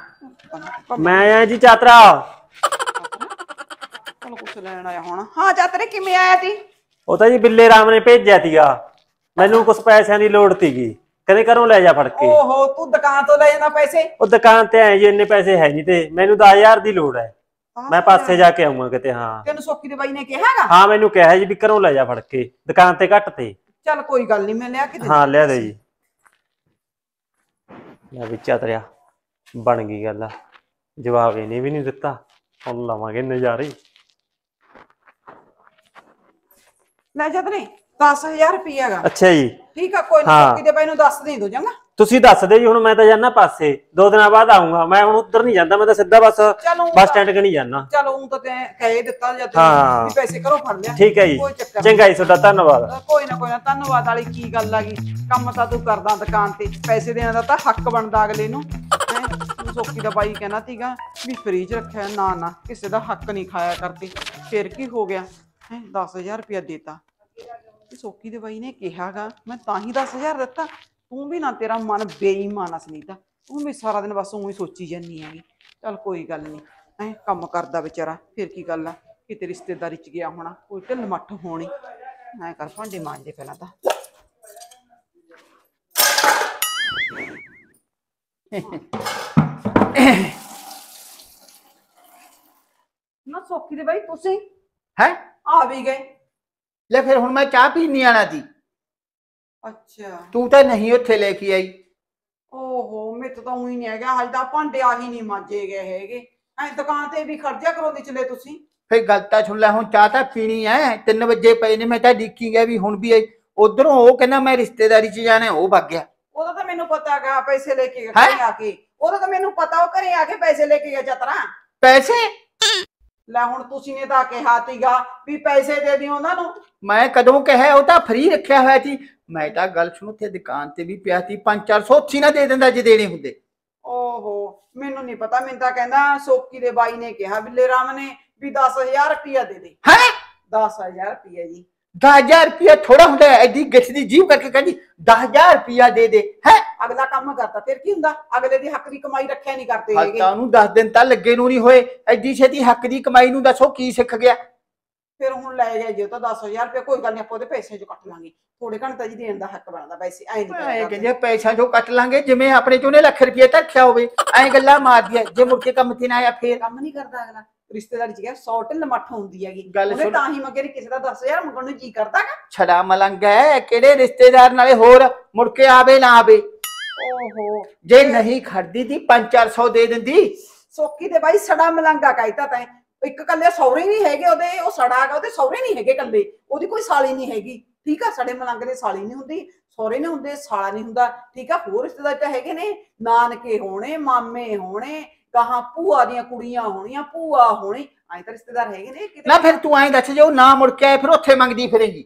ਮੈਂ ਆ ਜੀ ਚਾਤਰਾ। ਚਲ ਕੁਛ ਲੈਣ ਆਇਆ ਹੁਣ। ਹਾਂ ਚਾਤਰੇ ਕਿਵੇਂ ਆਇਆ ਤੀ ਉਹ ਤਾਂ ਜੀ ਬਿੱਲੇ ਰਾਮ ਨੇ ਭੇਜਿਆ ਤੀਗਾ ਮੈਨੂੰ ਕੁਝ ਪੈਸਿਆਂ ਦੀ ਲੋੜ ਤੀਗੀ ਕਹਿੰਦੇ ਘਰੋਂ ਲੈ ਜਾ ਫੜ ਕੇ। ਓਹੋ ਤੂੰ ਦੁਕਾਨ ਤੋਂ ਲੈ ਜਾਂਦਾ ਪੈਸੇ? ਉਹ ਦੁਕਾਨ ਤੇ ਆਏ ਜੀ ਇੰਨੇ ਪੈਸੇ ਹੈ ਨਹੀਂ ਤੇ ਮੈਨੂੰ 10000 ਦੀ ਲੋੜ ਹੈ। ਮੈਂ ਪਾਸੇ ਜਾ ਕੇ ਆਉਂਗਾ ਕਿਤੇ ਹਾਂ। ਤੈਨੂੰ ਸੋਕੀ ਦੇ ਬਾਈ ਨੇ ਕਿਹਾਗਾ ਹਾਂ ਮੈਨੂੰ ਕਿਹਾ ਜੀ ਵੀ ਘਰੋਂ ਲੈ ਜਾ ਫੜ ਕੇ। ਦੁਕਾਨ ਤੇ ਘੱਟ ਤੇ। ਚੱਲ ਕੋਈ ਗੱਲ ਨਹੀਂ ਮੈਂ ਲਿਆ ਕੇ ਦੇ ਹਾਂ ਲਿਆ ਦੇ ਜੀ। ਲੈ ਵੀ ਚਾਤਰਿਆ ਬਣ ਗਈ ਗੱਲ। ਜਵਾਬ ਇਹਨੇ ਵੀ ਨਹੀਂ ਦਿੱਤਾ। ਹੁਣ ਲਵਾਂਗੇ ਨਜ਼ਾਰੇ। ਲੈ ਚਾਤਰੇ 10000 ਰੁਪਈਆਗਾ ਅੱਛਾ ਜੀ। ਠੀਕ ਆ ਕੋਈ ਨਾ ਹਾਂ। ਦੇ ਬਾਈ ਨੂੰ ਦੱਸ ਦੇ ਦੋ ਚੰਗਾ? ਤੁਸੀਂ ਦੱਸ ਦਿਓ ਜੀ ਹੁਣ ਮੈਂ ਤਾਂ ਜਾਣਾ ਪਾਸੇ ਦੋ ਦਿਨਾਂ ਬਾਅਦ ਆਉਂਗਾ ਮੈਂ ਹੁਣ ਉੱਧਰ ਨਹੀਂ ਜਾਂਦਾ ਮੈਂ ਤਾਂ ਸਿੱਧਾ ਬਸ ਚਲ ਬੱਸ ਸਟੈਂਡ ਕਣੀ ਜਾਣਾ ਚਲ ਉਹ ਤਾਂ ਤੈਂ ਕਹਿ ਦਿੱਤਾ ਜਦ ਹਾਂ। ਵੀ ਪੈਸੇ ਕਰੋ ਫੜ ਲਿਆ। ਠੀਕ ਹੈ ਜੀ। ਕੋਈ ਚੱਕਰ ਨੀ। ਚੰਗਾ ਜੀ ਤੁਹਾਡਾ ਧੰਨਵਾਦ। ਕੋਈ ਨਾ ਕੋਈ ਨਾ ਧੰਨਵਾਦ ਵਾਲੀ ਕੀ ਗੱਲ ਆ ਗਈ ਕੰਮ ਤਾਂ ਤੂੰ ਕਰਦਾ ਦੁਕਾਨ ਤੇ ਪੈਸੇ ਦੇਣ ਦਾ ਤਾਂ ਹੱਕ ਬਣਦਾ ਅਗਲੇ ਨੂੰ। ਹੈਂ ਸੋਕੀ ਦਾ ਬਾਈ ਕਹਿੰਦਾ ਸੀਗਾ ਵੀ ਫ੍ਰੀਜ ਰੱਖਿਆ ਨਾ ਨਾ ਕਿਸੇ ਦਾ ਹੱਕ ਨਹੀਂ ਖਾਇਆ ਕਰਦੀ। ਫਿਰ ਕੀ ਹੋ ਗਿਆ? ਹੈ 10000 ਰੁਪਇਆ ਦੇਤਾ। ਤੇ ਸੋਕੀ ਦੇ ਬਾਈ ਨੇ ਕਿਹਾਗਾ ਮੈਂ ਤਾਂ ਹੀ 10000 ਦਿੱਤਾ ਤੂੰ ਵੀ ਨਾ ਤੇਰਾ ਮਨ ਬੇਈਮਾਨ ਆ ਸੁਨੀਤਾ ਤੂੰ ਵੀ ਸਾਰਾ ਦਿਨ ਬਸ ਉਹੀ ਸੋਚੀ ਜਾਂਦੀ ਹੈਗੀ ਚੱਲ ਕੋਈ ਗੱਲ ਨਹੀਂ ਐ ਕੰਮ ਕਰਦਾ ਵਿਚਾਰਾ ਫਿਰ ਕੀ ਗੱਲ ਆ ਕਿਤੇ ਰਿਸ਼ਤੇਦਾਰੀ ਚ ਗਿਆ ਹੋਣਾ ਕੋਈ ਢਿੱਲ ਮੱਠ ਹੋਣੀ ਐ ਕਰ ਭਾਂਡੇ ਮਾਂਜਦੇ ਪਹਿਲਾਂ ਤਾਂ। ਨਾ ਸੋਖੀ ਦੇ ਬਾਈ ਤੁਸੀਂ ਹੈ? ਆ ਵੀ ਗਏ। ਲੈ ਫਿਰ ਹੁਣ ਮੈਂ ਚਾਹ ਪੀਣੀ ਆਣਾ ਸੀ ਅੱਛਾ। ਤੂੰ ਤਾਂ ਨਹੀਂ ਉੱਥੇ ਲੈ ਕੇ ਆਈ। ਓਹੋ ਮੇਰੇ ਤਾਂ ਉਹੀ ਨਹੀਂ ਹੈਗਾ ਹਜੇ ਤਾਂ ਭਾਂਡੇ ਆਹੀ ਨਹੀਂ ਮਾਂਜੇ ਗਏ ਹੈਗੇ। ਐ ਦੁਕਾਨ ਤੇ ਵੀ ਖਰਚਾ ਕਰਾਉਂਦੇ ਚਲੇ ਤੁਸੀਂ। ਫਿਰ ਗੱਲ ਤਾਂ ਸੁਣ ਲੈ ਹੁਣ ਚਾਹ ਤਾਂ ਪੀਣੀ ਐ 3 ਵਜੇ ਪਏ ਨੇ ਮੈਂ ਤਾਂ ਡਿੱਕੀ ਗਿਆ ਵੀ ਹੁਣ ਵੀ ਉਧਰੋਂ ਉਹ ਕਹਿੰਦਾ ਮੈਂ ਰਿਸ਼ਤੇਦਾਰੀ 'ਚ ਜਾਣਾ ਉਹ ਵਗ ਗਿਆ। ਉਹਦਾ ਤਾਂ ਮੈਨੂੰ ਪਤਾ ਹੈਗਾ ਪੈਸੇ ਲੈ ਕੇ? ਘਰੇ ਆ ਕੇ। ਉਹਦਾ ਤਾਂ ਮੈਨੂੰ ਪਤਾ ਉਹ ਘਰੇ ਆ ਕੇ ਪੈਸੇ ਲੈ ਕੇ ਗਿਆ ਚਤਰਾ ਪੈਸੇ? ਲੈ ਹੁਣ ਤੁਸੀਂ ਨੇ ਤਾਂ ਕਿਹਾ ਤੀਗਾ ਵੀ ਪੈਸੇ ਦੇ ਦਿਓ ਉਹਨਾਂ ਨੂੰ। ਮੈਂ ਕਦੋਂ ਕਿਹਾ ਉਹ ਤਾਂ ਫ੍ਰੀ ਰੱਖਿਆ ਹੋਇਆ ਸੀ। ਮੈਂ ਤਾਂ ਗੱਲ ਸੁਣ ਉੱਥੇ ਦੁਕਾਨ ਤੇ ਵੀ ਪਿਆ ਸੀ 5-400 ਉੱਥੀ ਨਾ ਦੇ ਦਿੰਦਾ ਜੇ ਦੇਣੇ ਹੁੰਦੇ। ਓਹੋ ਮੈਨੂੰ ਨਹੀਂ ਪਤਾ ਮੈਨੂੰ ਤਾਂ ਕਹਿੰਦਾ ਸੋਕੀ ਦੇ ਬਾਈ ਨੇ ਕਿਹਾ ਬਿੱਲੇ ਰਾਮ ਨੇ ਵੀ 10000 ਰੁਪਇਆ ਦੇ ਦੇ। ਹੈ? 10000 ਰੁਪਇਆ ਜੀ। 10000 ਰੁਪਇਆ ਥੋੜਾ ਹੁੰਦਾ ਹੈ ਐਡੀ ਗਿੱਠ ਦੀ ਜੀਵ ਕਰਕੇ ਕਹਿੰਦੀ 10000 ਰੁਪਇਆ ਦੇ ਦੇ। ਹੈ? ਅਗਲਾ ਕੰਮ ਕਰਦਾ ਫਿਰ ਕੀ ਹੁੰਦਾ? ਅਗਲੇ ਦੀ ਹੱਕ ਦੀ ਕਮਾਈ ਰੱਖਿਆ ਨਹੀਂ ਕਰਦੇ ਹਾਲ ਹੈਗੇ। ਤਾਂ ਉਹਨੂੰ 10 ਦਿਨ ਤਾਂ ਲੱਗੇ ਨੂੰ ਨਹੀਂ ਹੋਏ। ਐਡੀ ਛੇਤੀ ਹੱਕ ਦੀ ਕਮਾਈ ਨੂੰ ਦੱਸੋ ਕੀ ਸਿੱਖ ਗਿਆ। ਫਿਰ ਹੁਣ ਲੈ ਗਿਆ ਜੇ ਉਹ ਤਾਂ 10000 ਰੁਪਏ ਕੋਈ ਗੱਲ ਨਹੀਂ ਆਪਾਂ ਉਹਦੇ ਪੈਸੇ ਚੋਂ ਕੱਟ ਲਾਂਗੇ। ਥੋੜੇ ਘੰਟਾ ਜੀ ਦੇਣ ਦਾ ਹੱਕ ਬਣਦਾ ਪੈਸੇ ਐ ਨਹੀਂ ਐ ਕਹਿੰਦੇ ਪੈਸਾ ਜੋ ਕੱਟ ਲਾਂਗੇ ਜਿਵੇਂ ਆਪਣੇ ਚੋਂ ਨੇ ਲੱਖ ਰੁਪਏ ਧਰਖਿਆ ਹੋਵੇ ਐ ਗੱਲਾਂ ਮਾਰਦੀਆਂ ਜੇ ਮੁੜ ਕੇ ਕੰਮ ਤੇ ਨਾ ਆਇਆ ਫੇਰ। ਕੰਮ ਨਹੀਂ ਕਰਦਾ ਅਗਲਾ। ਰਿਸ਼ਤੇਦਾਰੀ ਚ ਗਿਆ 100 ਢਿੱਲ ਮੱਠ ਹੁੰਦੀ ਹੈਗੀ। ਗੱਲ ਉਹਨੇ ਸੁਣ। ਤਾਂ ਹੀ ਮੰਗੇ ਨੀ ਕਿਸੇ ਦਾ 10000 ਮੰਗਣ ਨੂੰ ਜੀ ਕਰਦਾਗਾ ਛੜਾ ਮਲੰਗ ਹੈ ਕਿਹੜੇ ਰਿਸ਼ਤੇਦਾਰ ਨਾਲੇ ਹੋਰ ਮੁੜ ਕੇ ਆਵੇ ਨਾ ਆਵੇ। ਓਹੋ। ਜੇ ਨਹੀਂ ਖੜਦੀ ਦੀ 5-400 ਦੇ ਦਿੰਦੀ। ਸੋਕੀ ਤੇ ਬਾਈ ਸੜਾ ਮਲੰਗਾ ਕਾਇਤਾ ਤੈਂ। ਇੱਕ ਕੱਲੇ ਸੌਰੇ ਨਹੀਂ ਹੈਗੇ ਉਹਦੇ ਉਹ ਸੜਾ ਹੈਗਾ ਉਹਦੇ ਸੌਰੇ ਨਹੀਂ ਹੈਗੇ ਕੱਲੇ ਉਹਦੀ ਕੋਈ ਸਾਲੀ ਨਹੀਂ ਹੈਗੀ। ਠੀਕ ਆ ਸੜੇ ਮਲੰਗ ਦੇ ਸਾਲੀ ਨਹੀਂ ਹੁੰਦੀ ਸੌਰੇ ਨਹੀਂ ਹੁੰਦੇ ਸਾਲਾ ਨਹੀਂ ਹੁੰਦਾ। ਠੀਕ ਆ ਹੋਰ ਰਿਸ਼ਤੇਦਾਰ ਤਾਂ ਹੈਗੇ ਨੇ। ਨਾਨਕੇ ਹੋਣੇ ਮਾਮੇ ਹੋਣੇ ਕਹਾਂ ਭੂਆ ਦੀਆਂ ਕੁੜੀਆਂ ਹੋਣੀਆਂ ਭੂਆ ਹੋਣੀ। ਐਂ ਤਾਂ ਰਿਸ਼ਤੇਦਾਰ ਹੈਗੇ ਨੇ ਕਿਤੇ ਨਾ ਫਿਰ ਤੂੰ ਐਂ ਦੱਸ ਜੇ ਉਹ ਨਾ ਮੁੜ ਕੇ ਆਏ ਫਿਰ ਉੱਥੇ ਮੰਗਦੀ ਫਿਰੇਗੀ।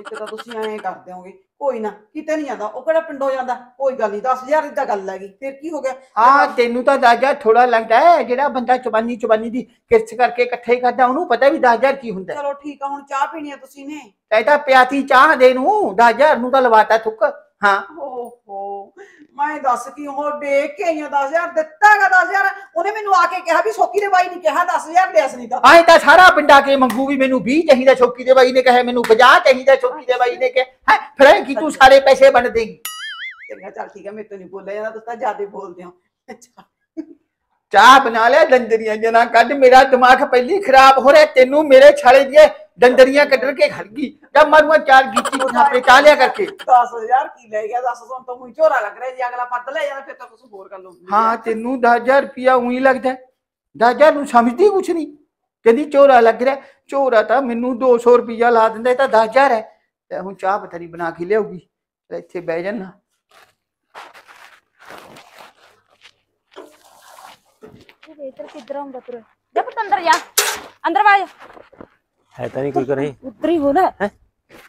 ਇੱਕ ਤਾਂ ਤੁਸੀਂ ਐਂ ਕਰ ਦਿਓਗੇ ਕੋਈ ਨਾ ਕਿਤੇ ਨਹੀਂ ਜਾਂਦਾ ਉਹ ਕਿਹੜਾ ਪਿੰਡੋਂ ਜਾਂਦਾ ਕੋਈ ਗੱਲ ਨਹੀਂ 10000 ਦੀ ਤਾਂ ਗੱਲ ਹੈਗੀ ਫਿਰ ਕੀ ਹੋ ਗਿਆ? ਆ ਤੈਨੂੰ ਤਾਂ ਦਾਜਾ ਥੋੜਾ ਲੱਗਦਾ ਹੈ ਜਿਹੜਾ ਬੰਦਾ ਚਬਾਨੀ ਚਬਾਨੀ ਦੀ ਕਿਰਚ ਕਰਕੇ ਇਕੱਠੇ ਹੀ ਕਰਦਾ ਉਹਨੂੰ ਪਤਾ ਵੀ 10000 ਕੀ ਹੁੰਦਾ ਹੈ। ਚਲੋ ਠੀਕ ਆ ਹੁਣ ਚਾਹ ਪੀਣੀ ਆ ਤੁਸੀਂ ਨੇ। ਤਾਂ ਪਿਆਤੀ ਚਾਹ ਦੇ ਨੂੰ 10000 ਨੂੰ ਤਾਂ ਲਵਾਤਾ ਥੁੱਕ। ਹਾਂ। ਓਹੋ ਮੈਂ ਦੱਸ ਕੀ ਉਹ ਦੇਖ ਕੇ ਆਈਆਂ 10000 ਦਿੱਤਾਗਾ 10000 ਉਹਨੇ ਮੈਨੂੰ ਆ ਕੇ ਕਿਹਾ ਵੀ ਸੋਕੀ ਦੇ ਬਾਈ ਨੇ ਕਿਹਾ 10000 ਲਿਆ ਸੀ ਤਾਂ। ਆਏ ਤਾਂ ਸਾਰਾ ਪਿੰਡਾ ਕੇ ਮੰਗੂ ਵੀ ਮੈਨੂੰ 20 ਚਾਹੀਦਾ ਛੋਕੀ ਦੇ ਬਾਈ ਨੇ ਕਹੇ ਮੈਨੂੰ 50 ਚਾਹੀਦਾ ਛੋਕੀ ਦੇ ਬਾਈ ਨੇ ਕਹੇ। ਹੈ ਫਿਰ ਐਂ ਕੀ ਤੂੰ ਸਾਰੇ ਪੈਸੇ ਵੰਡ ਦੇਗੀ ਚੰਗਾ ਚੱਲ ਠੀਕ ਹੈ ਮੇਰੇ ਤੋਂ ਨਹੀਂ ਬੋਲਿਆ ਜਾਂਦਾ ਤੁਸੀਂ ਤਾਂ ਜ਼ਿਆਦਾ ਬੋਲਦੇ ਹੋ। ਚਾਹ ਬਣਾ ਲਿਆ ਦੰਦਰੀਆਂ ਜਨਾ ਕੱਢ ਮੇਰਾ ਦਿਮਾਗ ਪਹਿਲੀ ਖਰਾਬ ਹੋ ਰਿਹਾ ਤੈਨੂੰ ਮੇਰੇ ਛਾਲੇ ਦੀਆਂ ਦੰਦਰੀਆਂ ਕੱਢ ਕੇ ਖੜ ਗਈ ਜਦ ਮਰੂਆ ਚਾਰ ਗੀਚੀ ਬਣਾ ਕੇ ਚਾਹ ਲਿਆ ਕਰਕੇ। 10000 ਕੀ ਲੈ ਗਿਆ 10 ਤੋਂ ਤਾਂ ਉਹੀ ਝੋਰਾ ਲੱਗ ਰਿਹਾ ਜੀ ਅਗਲਾ ਪੱਦ ਲੈ ਜਾਂਦਾ ਫਿਰ ਤਾਂ ਕੁਝ ਹੋਰ ਕਰ ਲਊਗੀ। ਹਾਂ ਤੈਨੂੰ 10000 ਰੁਪਿਆ ਉਹੀ ਲੱਗਦਾ। 10000 ਨੂੰ ਸਮਝਦੀ ਕੁਛ ਨਹੀਂ। ਕਹਿੰਦੀ ਚੋਰਾ ਲੱਗ ਰਿਹਾ ਚੋਰਾ ਤਾਂ ਮੈਨੂੰ 200 ਰੁਪਿਆ ਲਾ ਦਿੰਦਾ ਇਹ ਤਾਂ 10000 ਹੈ। ਤੇ ਹੁਣ ਚਾਹ ਪਤਰੀ ਬਣਾ ਕੇ ਲਿਆਉਗੀ ਇੱਥੇ ਬਹਿ ਜਾਣਾ ਇਧਰ ਕਿੱਧਰ ਆਉਂਦਾ ਤੁਰ। ਜਾ ਪੁੱਤ ਅੰਦਰ ਜਾ ਅੰਦਰ ਵਾ ਜਾ। ਹੈ ਤਾਂ ਨਹੀਂ ਕੋਈ ਕਰੇ ਉਧਰ ਹੀ ਹੋ ਲੈ। ਹੈਂ?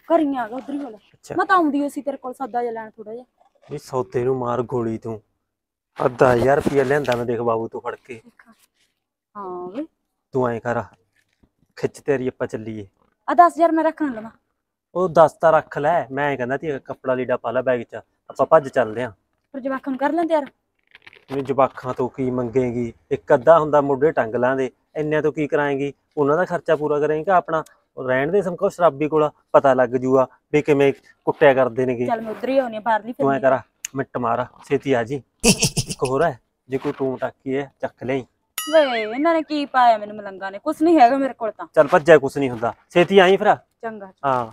ਘਰੀ ਆ ਉਧਰ ਹੀ ਹੋ ਲੈ। ਅੱਛਾ। ਮੈਂ ਤਾਂ ਆਉਂਦੀ ਸੀ ਤੇਰੇ ਕੋਲ ਸੌਦਾ ਜਿਹਾ ਲੈਣ ਥੋੜਾ ਜਿਹਾ। ਵੀ ਸੌਦੇ ਨੂੰ ਮਾਰ ਗੋਲੀ ਤੂੰ। ਅੱਧਾ ਹਜ਼ਾਰ ਰੁਪਇਆ ਲਿਆਂਦਾ ਮੈਂ ਦੇਖ ਬਾਬੂ ਤੂੰ ਫੜ ਕੇ। ਹਾਂ ਵੇ। ਤੂੰ ਐਂ ਕਰ ਖਿੱਚ ਤੇਰੀ ਆਪਾਂ ਚੱਲੀਏ। ਆ 10000 ਮੈਂ ਰੱਖਣ ਲਵਾਂ। ਉਹ ਦਸ ਤਾਂ ਰੱਖ ਲੈ ਮੈਂ ਕਹਿੰਦਾ ਤੀ ਕੱਪੜਾ ਲੀੜਾ ਪਾ ਲੈ ਬੈਗ 'ਚ। ਆਪਾਂ ਭੱਜ ਚੱਲਦੇ ਆਂ। ਫਿਰ ਜਵਾਕਾਂ ਨੂੰ ਕਰ ਲੈਂਦੇ ਯਾਰ। ਨਹੀਂ ਜਵਾਖਾਂ ਤੋਂ ਕੀ ਮੰਗੇਗੀ ਇੱਕ ਅੱਧਾ ਹੁੰਦਾ ਮੋਢੇ ਟੰਗ ਲਾਂਦੇ ਇੰਨਿਆਂ ਤੋਂ ਕੀ ਕਰਾਏਗੀ? ਉਹਨਾਂ ਦਾ ਖਰਚਾ ਪੂਰਾ ਕਰੇਗਾ ਆਪਣਾ। ਰਹਿਣ ਦੇ ਸਮਕੋ ਸ਼ਰਾਬੀ ਕੋਲ ਪਤਾ ਲੱਗ ਜੂਗਾ ਵੀ ਕਿਵੇਂ ਕੁੱਟਿਆ ਕਰਦੇ ਨੇਗੇ। ਚੱਲ ਮੈਂ ਉਧਰ ਹੀ ਆਉਣੀ ਬਾਹਰਲੀ ਤੂੰ ਐਂ ਫਿਰ ਕਰ ਮਿੰਟ ਮਾਰ ਛੇਤੀ ਆ ਜੀ। ਇੱਕ ਹੋਰ ਹੈ ਜੇ ਕੋਈ ਟੂਮ ਟਾਕੀ ਹੈ ਚੱਕ ਲਈ। ਵੇ ਇਹਨਾਂ ਨੇ ਕੀ ਪਾਇਆ ਮੈਨੂੰ ਮਲੰਗਾ ਨੇ? ਕੁਛ ਨਹੀਂ ਹੈਗਾ ਮੇਰੇ ਕੋਲ ਤਾਂ। ਚੱਲ ਭੱਜਿਆ ਕੁਛ ਨਹੀਂ ਹੁੰਦਾ। ਛੇਤੀ ਆਈ ਫਿਰ। ਚੰਗਾ। ਹਾਂ।